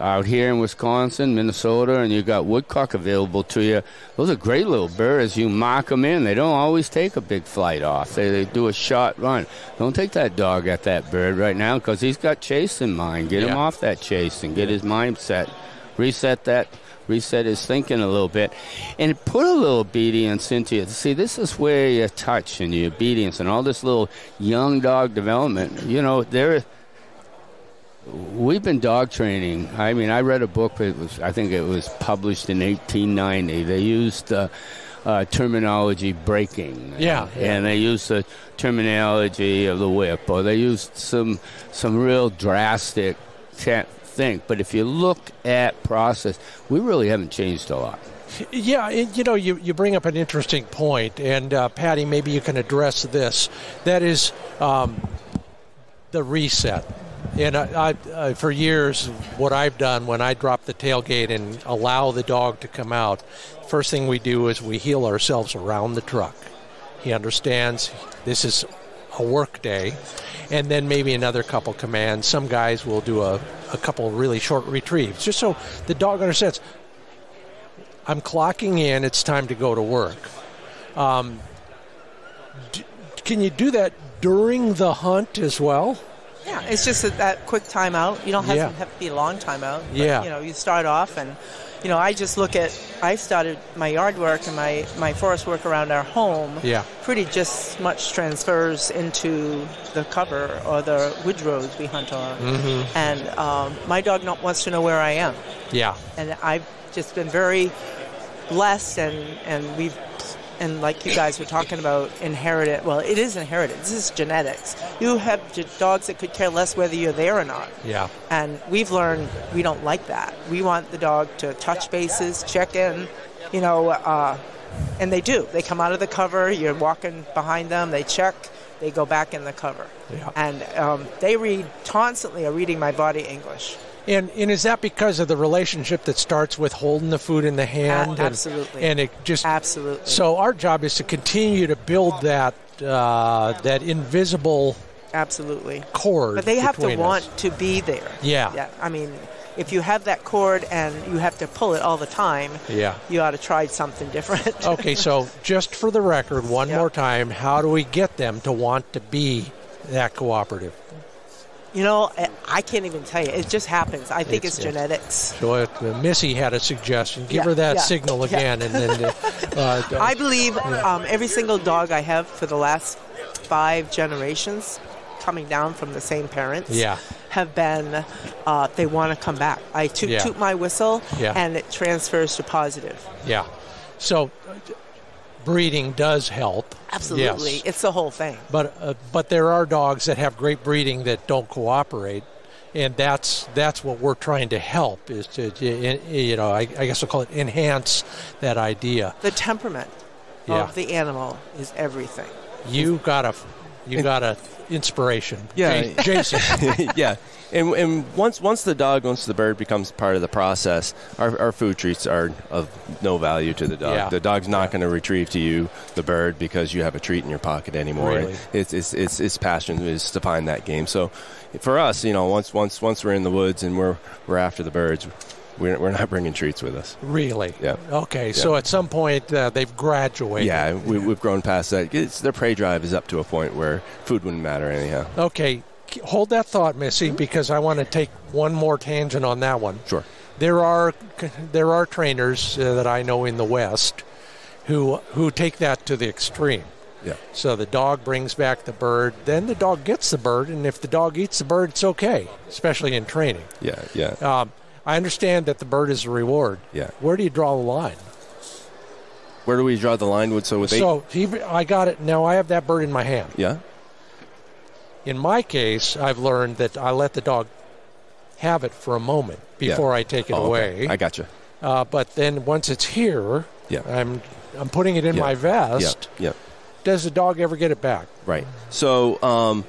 out here in Wisconsin, Minnesota, and you got woodcock available to you, those are great little birds. You mark them in. They don't always take a big flight off. They, they do a short run. Don't take that dog at that bird right now because he's got chase in mind. Get him off that chase and get his mindset. Reset that. Reset his thinking a little bit, and put a little obedience into it. See, this is where your touch and your obedience and all this little young dog development. You know, there we've been dog training. I mean, I read a book. It was, I think, it was published in 1890. They used uh, uh, terminology breaking. Yeah, yeah. and they used the terminology of the whip, or they used some some real drastic thing. But if you look at process, we really haven't changed a lot. Yeah, and, you know, you, you bring up an interesting point, and uh, Patti, maybe you can address this. That is um, the reset. And I, I, for years, what I've done when I drop the tailgate and allow the dog to come out, first thing we do is we heel ourselves around the truck. He understands this is a work day, and then maybe another couple commands. Some guys will do a, a couple really short retrieves, just so the dog understands. I'm clocking in. It's time to go to work. Um, d- can you do that during the hunt as well? Yeah, it's just that, that quick timeout. You don't have, Yeah. to, have to be a long timeout. but, Yeah. You know, you start off and, you know, I just look at, I started my yard work and my, my forest work around our home. Yeah. Pretty just much transfers into the cover or the woodrows we hunt on. Mm-hmm. And um, my dog not, wants to know where I am. Yeah. and I've just been very blessed and and we've and like you guys were talking about inherited well it is inherited. This is genetics. You have j- dogs that could care less whether you're there or not. Yeah. and we've learned we don't like that. We want the dog to touch bases check in you know uh, and they do. They come out of the cover you're walking behind them they check they go back in the cover. Yeah. and um, they read constantly are reading my body english And and is that because of the relationship that starts with holding the food in the hand? and- absolutely. And, it just absolutely so our job is to continue to build that uh, that invisible absolutely cord. But they have to between want us. to be there. Yeah. Yeah. I mean, if you have that cord and you have to pull it all the time, Yeah. you ought to try something different. Okay, so just for the record, one Yeah. more time, how do we get them to want to be that cooperative? You know, I- can't even tell you. It just happens. I think It's- it's, genetics. So it, uh, Missy had a suggestion. Give Yeah, her that yeah, signal yeah. again, and then uh, I believe um, every single dog I have for the last five generations, coming down from the same parents, Yeah. have been uh, they want to come back. I toot, Yeah. toot my whistle, Yeah. and it transfers to positive. yeah. So uh, breeding does help. Absolutely, Yes. it's the whole thing. But uh, but there are dogs that have great breeding that don't cooperate, and that's that's what we're trying to help is to you know I, I guess I'll call it enhance that idea. The temperament Yeah. of the animal is everything. You got a you got a inspiration. Yeah. Jason. yeah. And, and once once the dog, once the bird becomes part of the process, our, our food treats are of no value to the dog. Yeah. The dog's not going to retrieve to you the bird because you have a treat in your pocket anymore. Really? It's, it's, it's, its passion is to find that game. So for us, you know, once once once we're in the woods and we're we're after the birds, we're, we're not bringing treats with us. Really? Yeah. Okay, so at some point uh, they've graduated. Yeah, we, we've grown past that. It's, their prey drive is up to a point where food wouldn't matter anyhow. Okay, hold that thought, Missy, because I want to take one more tangent on that one. Sure. There are there are trainers uh, that I know in the West who who take that to the extreme. Yeah. So the dog brings back the bird, then the dog gets the bird, and if the dog eats the bird, it's okay, especially in training. Yeah, yeah. Um, I understand that the bird is a reward. Yeah. Where do you draw the line? Where do we draw the line? With so with eight, So he, I got it. Now I have that bird in my hand. yeah, In my case, I've learned that I let the dog have it for a moment Yeah. before I take it Oh, okay. away. I gotcha. uh, but then once it's here, Yeah. I'm I'm putting it in Yeah. my vest. Yeah, yeah, Does the dog ever get it back? right. So, um,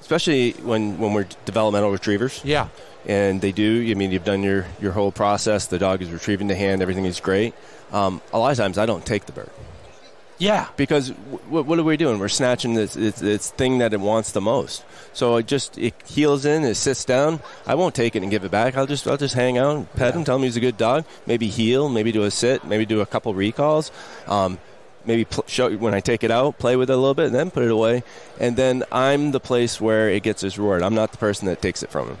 especially when when we're developmental retrievers, Yeah. and they do. I mean, you've done your your whole process. The dog is retrieving the hand. Everything is great. Um, a lot of times, I don't take the bird Yeah. because w- what are we doing? We're snatching this, this, this thing that it wants the most. So it just it heels in, it sits down. I won't take it and give it back. I'll just I'll just hang out, and pet him, tell him he's a good dog. Maybe heel, maybe do a sit, maybe do a couple recalls. Um, maybe pl- show when I take it out, play with it a little bit, and then put it away. And then I'm the place where it gets its reward. I'm not the person that takes it from him.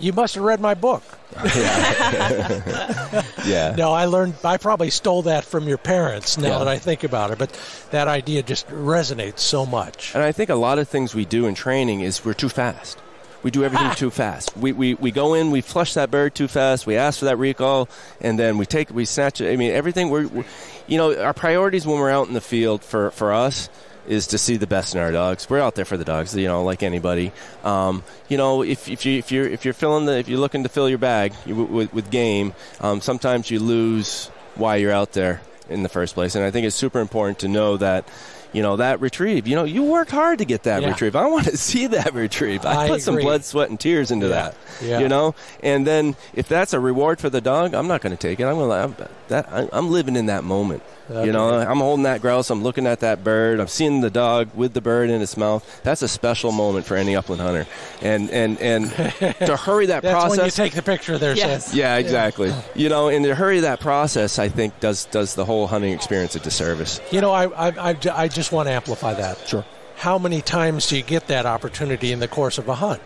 You must have read my book. Yeah. yeah. No, I learned. I probably stole that from your parents. Now Yeah. that I think about it, but that idea just resonates so much. And I think a lot of things we do in training is we're too fast. We do everything ah. too fast. We, we, we go in, we flush that bird too fast, we ask for that recall, and then we take we snatch it. I mean, everything we're, we you know, our priorities when we're out in the field for, for us is to see the best in our dogs. We're out there for the dogs, you know, like anybody. Um, you know, if, if you if you're if you're filling the if you're looking to fill your bag with, with game, um, sometimes you lose why you're out there in the first place. And I think it's super important to know that you know that retrieve. You know, you worked hard to get that Yeah. retrieve. I want to see that retrieve. I, I put some blood, sweat, and tears into Yeah. that. Yeah. You know, and then if that's a reward for the dog, I'm not going to take it. I'm going to that. I, I'm living in that moment. You know, Okay. I'm holding that grouse. I'm looking at that bird. I'm seeing the dog with the bird in its mouth. That's a special moment for any upland hunter. And and and to hurry that That's process. when you take the picture there, Yes. Seth. yeah, exactly. You know, and to hurry that process, I think does does the whole hunting experience a disservice. You know, I, I, I, I just want to amplify that. Sure. How many times do you get that opportunity in the course of a hunt?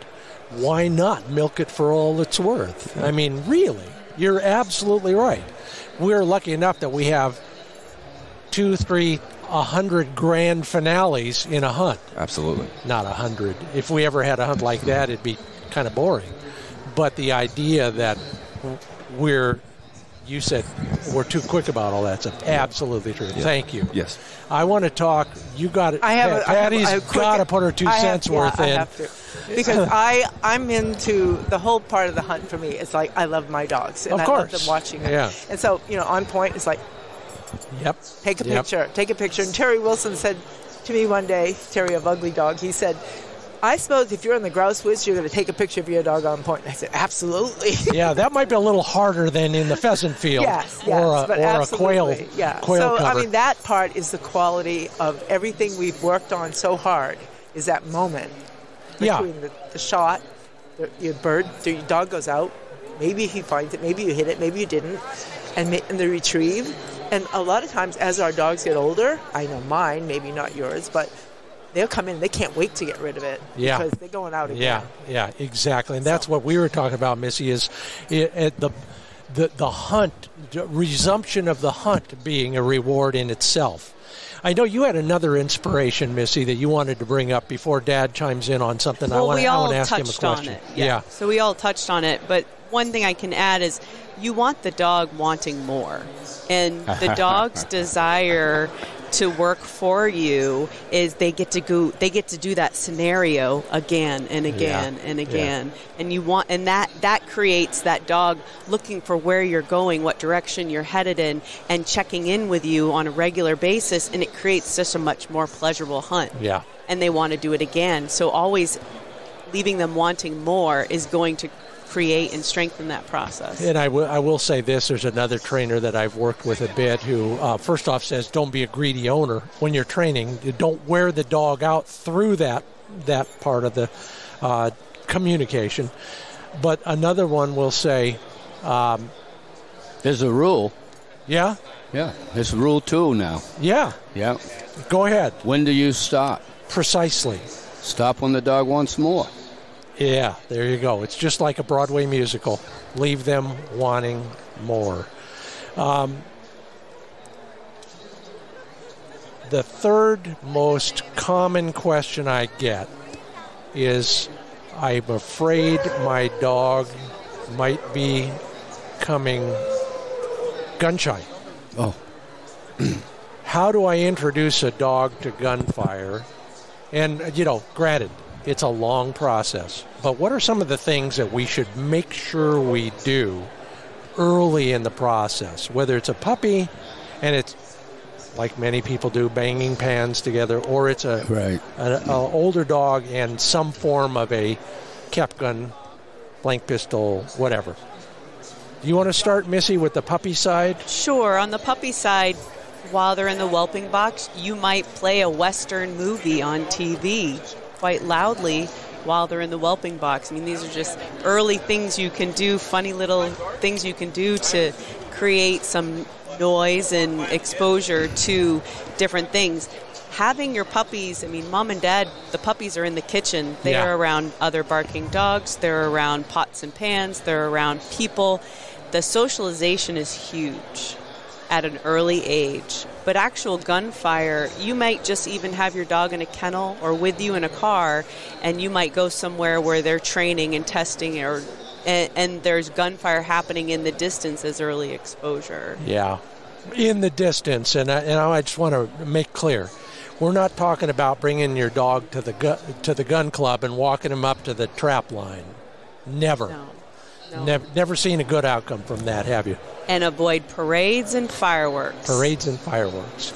Why not milk it for all it's worth? I mean, really, you're absolutely right. We're lucky enough that we have two, three, a hundred grand finales in a hunt. Absolutely. Not a hundred. If we ever had a hunt like that, it'd be kind of boring. But the idea that we're, you said we're too quick about all that stuff. Absolutely true. Thank you. Yes. I want to talk. You got it. I have. a- I have a- Patti's I have got to put her two I have- cents yeah, worth I in. have to. Because I, I'm into the whole part of the hunt for me. It's like I love my dogs, and Of I love them watching them. Yeah. And so, you know, on point, it's like Yep. take a Yep. picture, take a picture. And Terry Wilson said to me one day, Terry of Ugly Dog, he said, "I suppose if you're in the grouse woods, you're going to take a picture of your dog on point." And I said, "Absolutely." Yeah, that might be a little harder than in the pheasant field Yes, yes, or a, but or a quail, absolutely, yeah. quail so cover. I mean, that part is the quality of everything we've worked on so hard. Is that moment Yeah. between the, the shot, the, your bird, the, your dog goes out. Maybe he finds it. Maybe you hit it. Maybe you didn't. And, ma- and the retrieve. And a lot of times, as our dogs get older, I know mine, maybe not yours, but they'll come in. They can't wait to get rid of it Yeah. because they're going out again. Yeah, yeah, exactly, and that's what we were talking about, Missy. Is it, it, the the the hunt, the resumption of the hunt being a reward in itself. I know you had another inspiration, Missy, that you wanted to bring up before Dad chimes in on something. I Well, want we I all want to ask him a touched on question. it. Yeah. So we all touched on it. But one thing I can add is you want the dog wanting more. And the dog's desire to work for you is they get to go they get to do that scenario again and again and again and you want and that that creates that dog looking for where you're going what direction you're headed in and checking in with you on a regular basis and it creates just a much more pleasurable hunt Yeah. and they want to do it again. So always leaving them wanting more is going to create and strengthen that process. And I will, say this: there's another trainer that I've worked with a bit who, uh, first off, says don't be a greedy owner when you're training. You Don't wear the dog out through that that part of the uh, communication. But another one will say, There's a rule. yeah, Yeah, there's rule two now. yeah, Yeah. go ahead, When do you stop? precisely. Stop when the dog wants more. Yeah, there you go. It's just like a Broadway musical. Leave them wanting more. Um, the third most common question I get is I'm afraid my dog might be coming gun shy. Oh. How do I introduce a dog to gunfire? And, you know, granted, it's a long process, but what are some of the things that we should make sure we do early in the process? Whether it's a puppy and it's like many people do, banging pans together, or it's a Right. an older dog and some form of a cap gun, blank pistol, whatever. Do you want to start, Missy, with the puppy side? Sure, on the puppy side, while they're in the whelping box, you might play a Western movie on TV quite loudly while they're in the whelping box. I mean, these are just early things you can do, funny little things you can do to create some noise and exposure to different things. Having your puppies, I mean, mom and dad, the puppies are in the kitchen. They Yeah. are around other barking dogs, they're around pots and pans, they're around people. The socialization is huge at an early age. But actual gunfire, you might just even have your dog in a kennel or with you in a car, and you might go somewhere where they're training and testing, or and, and there's gunfire happening in the distance as early exposure. Yeah, in the distance, and I, and I just want to make clear, we're not talking about bringing your dog to the gu- to the gun club and walking him up to the trap line. Never, No. No. never, never seen a good outcome from that, have you? And avoid parades and fireworks. Parades and fireworks.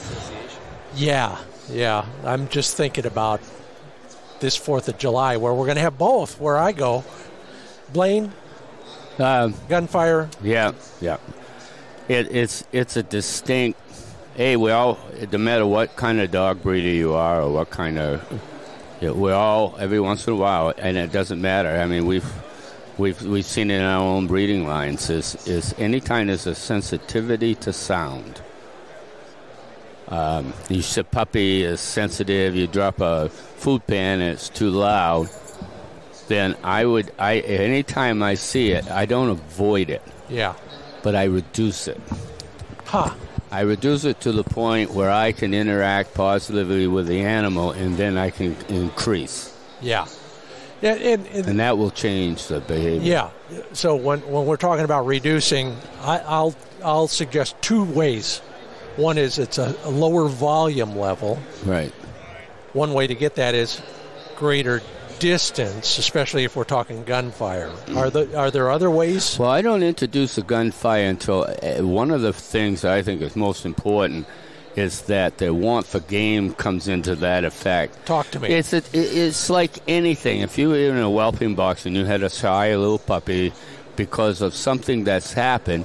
Yeah, yeah. I'm just thinking about this Fourth of July where we're going to have both. Where I go, Blaine, Uh, gunfire. yeah, yeah. It, it's it's a distinct. Hey, we all. No matter what kind of dog breeder you are, or what kind of, yeah, we all every once in a while, and it doesn't matter. I mean, we've we've we've seen it in our own breeding lines. Is is anytime there's a sensitivity to sound. Um, you see a puppy is sensitive. You drop a food pan and it's too loud. Then I would I anytime I see it, I don't avoid it, Yeah. but I reduce it. Ha. I reduce it to the point where I can interact positively with the animal, and then I can increase, Yeah. Yeah. And, and, and that will change the behavior. yeah. So when when we're talking about reducing, I, I'll I'll suggest two ways. One is it's a, a lower volume level. Right. One way to get that is greater distance, especially if we're talking gunfire. Are the are there other ways? Well, I don't introduce the gunfire until uh, one of the things I think is most important is that the want for game comes into that effect. Talk to me. It's a, it's like anything. If you were in a whelping box and you had a shy little puppy because of something that's happened,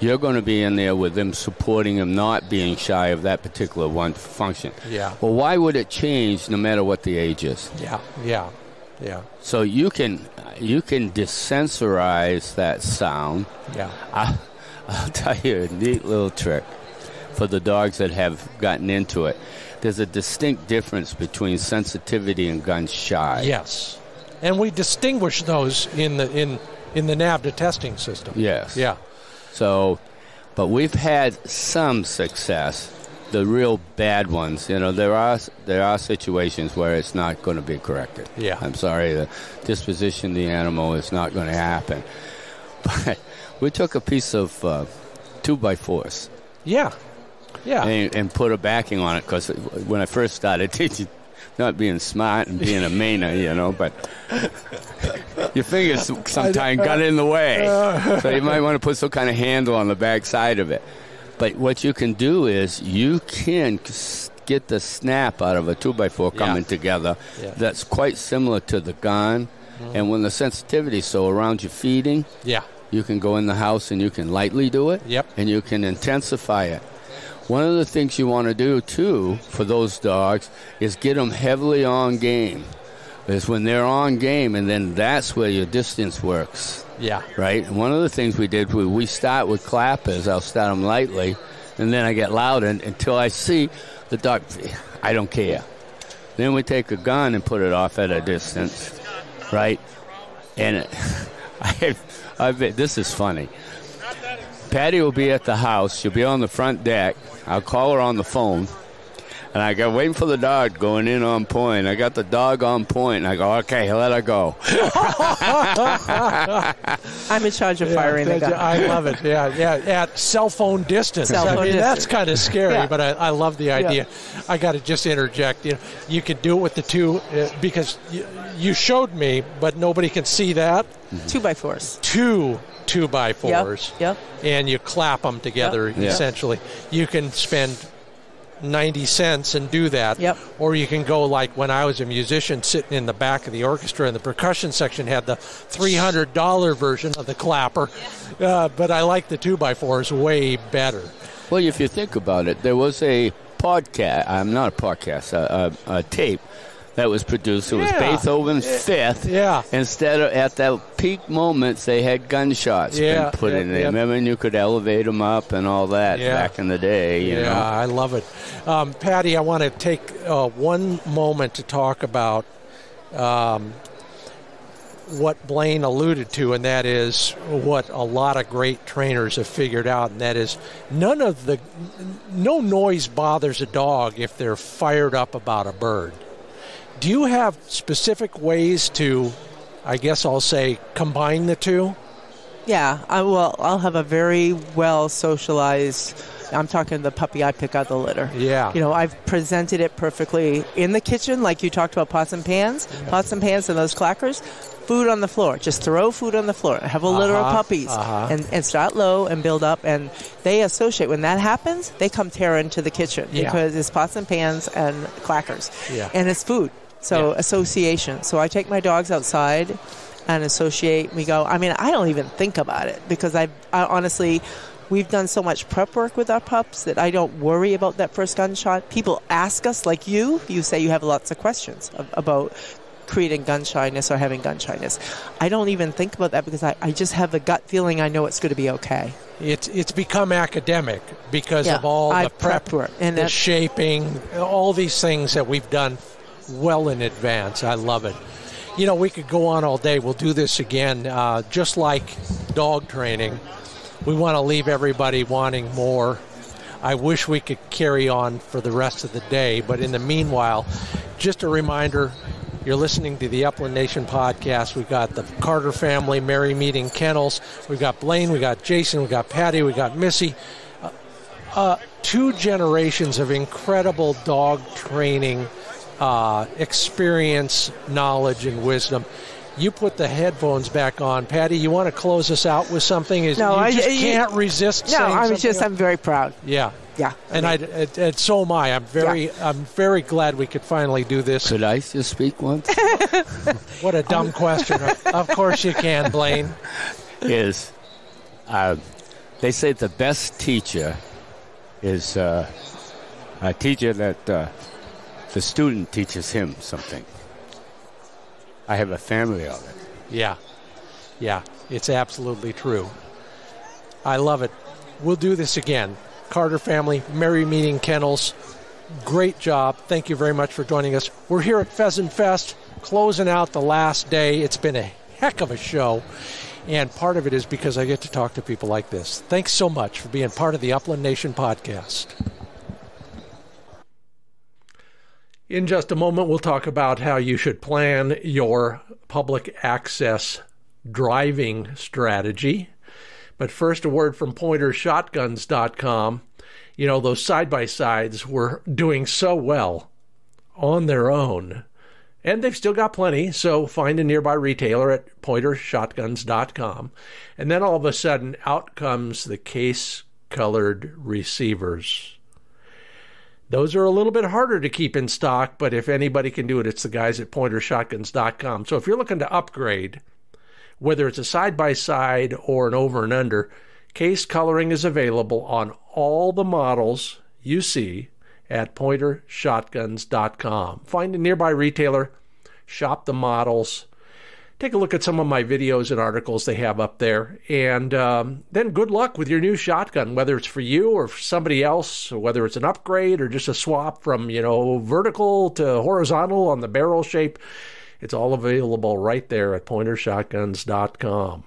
you're going to be in there with them supporting them, not being shy of that particular one function. Yeah. Well, why would it change no matter what the age is? yeah. Yeah. Yeah. So you can you can desensorize that sound. Yeah. I, I'll tell you a neat little trick for the dogs that have gotten into it. There's a distinct difference between sensitivity and gun shy. Yes. And we distinguish those in the in in the NAVHDA testing system. Yes. Yeah. So, but we've had some success. The real bad ones, you know, there are there are situations where it's not going to be corrected. Yeah. I'm sorry, the disposition of the animal is not going to happen. But we took a piece of uh, two by fours Yeah. Yeah. and, and put a backing on it because when I first started teaching, not being smart and being a maner, you know, but your fingers sometimes got in the way. So you might want to put some kind of handle on the back side of it. But what you can do is you can get the snap out of a 2x4 Yeah. coming together Yeah. that's quite similar to the gun. Mm-hmm. And when the sensitivity, so around your feeding, yeah. you can go in the house and you can lightly do it. Yep. And you can intensify it. One of the things you want to do too for those dogs is get them heavily on game. Is when they're on game, and then that's where your distance works, Yeah. right? And one of the things we did, we, we start with clappers. I'll start them lightly, and then I get loud and, until I see the dog. I don't care. Then we take a gun and put it off at a distance, right? And I, I bet this is funny. Patti will be at the house. She'll be on the front deck. I'll call her on the phone. And I got waiting for the dog going in on point. I got the dog on point. And I go, okay, let her go. I'm in charge of firing the gun. I love it. Yeah, yeah. At cell phone distance. Cell I phone mean, that's kind of scary, Yeah. but I, I love the idea. I got to just interject. You know, you can do it with the two uh, because you, you showed me, but nobody can see that. Two by fours. Two two by fours. Yep. And you clap them together. Yeah. Essentially, you can spend. 90 cents and do that. Yep. Or you can go like when I was a musician sitting in the back of the orchestra and the percussion section had the $300 version of the clapper. Uh, but I like the 2x4s way better. Well, if you think about it, there was a podcast. I'm not a podcast. A, a, a tape that was produced. It was Yeah. Beethoven's Fifth. Yeah. Instead of at the peak moments, they had gunshots Yeah, been put yeah, in there. yeah. Remember, and you could elevate them up and all that Yeah. back in the day. You yeah, know. I love it. Um, Patti, I want to take uh, one moment to talk about um, what Blaine alluded to, and that is what a lot of great trainers have figured out, and that is none of the no noise bothers a dog if they're fired up about a bird. Do you have specific ways to, I guess I'll say, combine the two? Yeah, I will. I'll have a very well socialized I'm talking the puppy I pick out the litter. Yeah. You know, I've presented it perfectly in the kitchen, like you talked about pots and pans, pots and pans and those clackers. Food on the floor. Just throw food on the floor. Have a litter of Uh-huh, puppies uh-huh. and, and start low and build up. And they associate. When that happens, they come tearing to the kitchen Yeah. because it's pots and pans and clackers. Yeah. And it's food. So Yeah. association. So I take my dogs outside and associate. We go. I mean, I don't even think about it because I, I honestly, we've done so much prep work with our pups that I don't worry about that first gunshot. People ask us, like you, you say you have lots of questions ab- about creating gun shyness or having gun shyness. I don't even think about that because I, I just have the gut feeling I know it's going to be okay. It's it's become academic because Yeah, of all the I've prep prepped work, and the shaping, all these things that we've done well in advance. I love it. You know, we could go on all day. We'll do this again, uh, just like dog training. We want to leave everybody wanting more. I wish we could carry on for the rest of the day, but in the meanwhile, just a reminder you're listening to the Upland Nation podcast. We've got the Carter family, Merrymeeting Kennels. We've got Blaine, we got Jason, we got Patti, we got Missy. Uh, uh, two generations of incredible dog training uh, experience, knowledge, and wisdom. You put the headphones back on, Patti. You want to close us out with something? Is No, you I- just you- can't resist. No, saying I'm something just, else? I'm very proud. yeah, Yeah. and I, and, and so am I. I'm very, I'm very glad we could finally do this. Could I just speak once? What a dumb question. Of- of course you can, Blaine. is uh, they say the best teacher is uh, a teacher that uh, the student teaches him something. I have a family of it. Yeah, yeah, it's absolutely true. I love it. We'll do this again. Carter family, Merrymeeting Kennels. Great job. Thank you very much for joining us. We're here at Pheasant Fest, closing out the last day. It's been a heck of a show, and part of it is because I get to talk to people like this. Thanks so much for being part of the Upland Nation podcast. In just a moment, we'll talk about how you should plan your public access driving strategy. But first, a word from pointershotguns.com. You know, those side by sides were doing so well on their own. And they've still got plenty, so find a nearby retailer at pointershotguns.com. And then all of a sudden, out comes the case colored receivers. Those are a little bit harder to keep in stock, but if anybody can do it, it's the guys at pointershotguns.com. So if you're looking to upgrade, whether it's a side by side or an over and under, case coloring is available on all the models you see at pointershotguns.com. Find a nearby retailer, shop the models, take a look at some of my videos and articles they have up there, and um, then good luck with your new shotgun, whether it's for you or for somebody else, whether it's an upgrade or just a swap from you know vertical to horizontal on the barrel shape. It's all available right there at pointershotguns.com.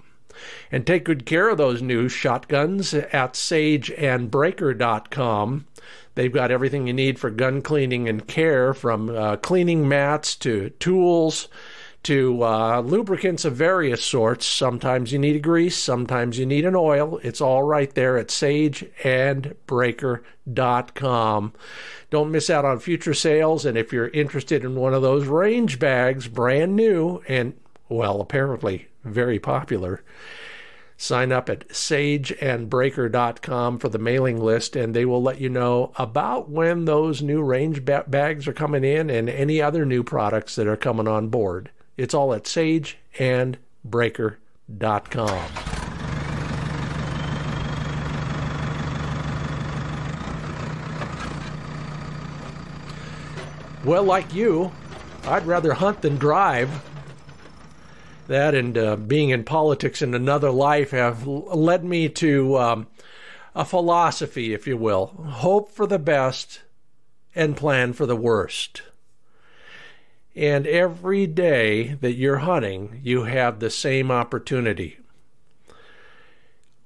And take good care of those new shotguns at sageandbraker.com. They've got everything you need for gun cleaning and care from uh, cleaning mats to tools to uh, lubricants of various sorts. Sometimes you need a grease, sometimes you need an oil. It's all right there at sageandbraker.com. Don't miss out on future sales. And if you're interested in one of those range bags, brand new and, well, apparently very popular, sign up at sageandbraker.com for the mailing list, and they will let you know about when those new range ba- bags are coming in and any other new products that are coming on board. It's all at sageandbraker.com. Well, like you, I'd rather hunt than drive. That and uh, being in politics in another life have led me to um, a philosophy, if you will hope for the best and plan for the worst. And every day that you're hunting, you have the same opportunity.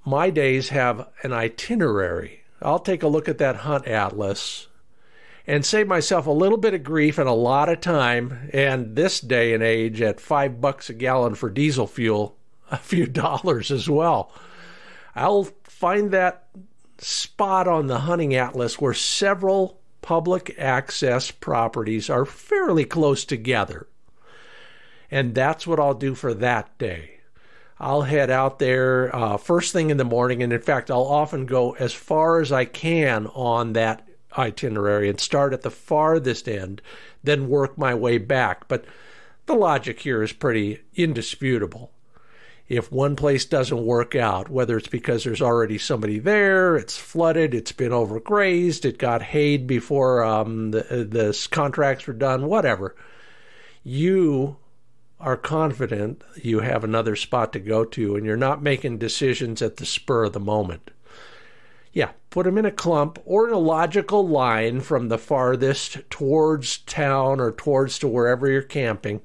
My days have an itinerary. I'll take a look at that hunt atlas and save myself a little bit of grief and a lot of time. And this day and age, at five bucks a gallon for diesel fuel, a few dollars as well. I'll find that spot on the hunting atlas where several public access properties are fairly close together. And that's what I'll do for that day. I'll head out there uh, first thing in the morning, and in fact, I'll often go as far as I can on that itinerary and start at the farthest end, then work my way back. But the logic here is pretty indisputable. If one place doesn't work out, whether it's because there's already somebody there, it's flooded, it's been overgrazed, it got hayed before um, the, the contracts were done, whatever, you are confident you have another spot to go to and you're not making decisions at the spur of the moment. Yeah, put them in a clump or in a logical line from the farthest towards town or towards to wherever you're camping,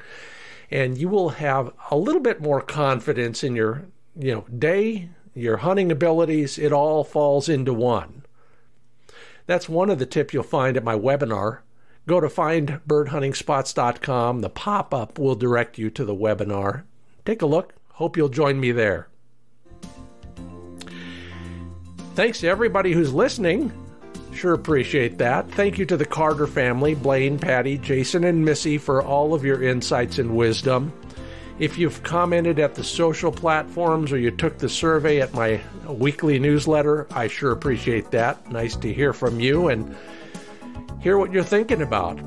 and you will have a little bit more confidence in your, you know, day, your hunting abilities. It all falls into one. That's one of the tips you'll find at my webinar. Go to findbirdhuntingspots.com. The pop up will direct you to the webinar. Take a look. Hope you'll join me there. Thanks to everybody who's listening. Sure appreciate that. Thank you to the Carter family, Blaine, Patti, Jason, and Missy for all of your insights and wisdom. If you've commented at the social platforms or you took the survey at my weekly newsletter, I sure appreciate that. Nice to hear from you and hear what you're thinking about.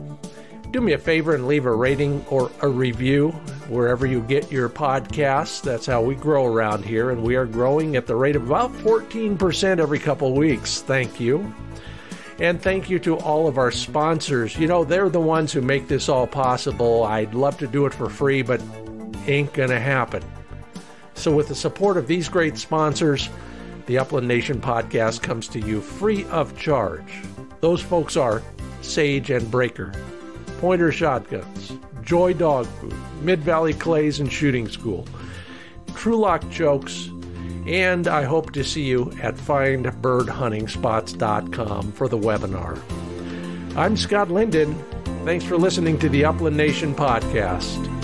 Do me a favor and leave a rating or a review wherever you get your podcasts. That's how we grow around here, and we are growing at the rate of about 14% every couple weeks. Thank you. And thank you to all of our sponsors. You know, they're the ones who make this all possible. I'd love to do it for free, but ain't gonna happen. So, with the support of these great sponsors, the Upland Nation podcast comes to you free of charge. Those folks are Sage and Braker. Pointer Shotguns, Joy Dog Food, Mid Valley Clays and Shooting School, Trulock Chokes, and I hope to see you at findbirdhuntingspots.com for the webinar. I'm Scott Linden. Thanks for listening to the Upland Nation podcast.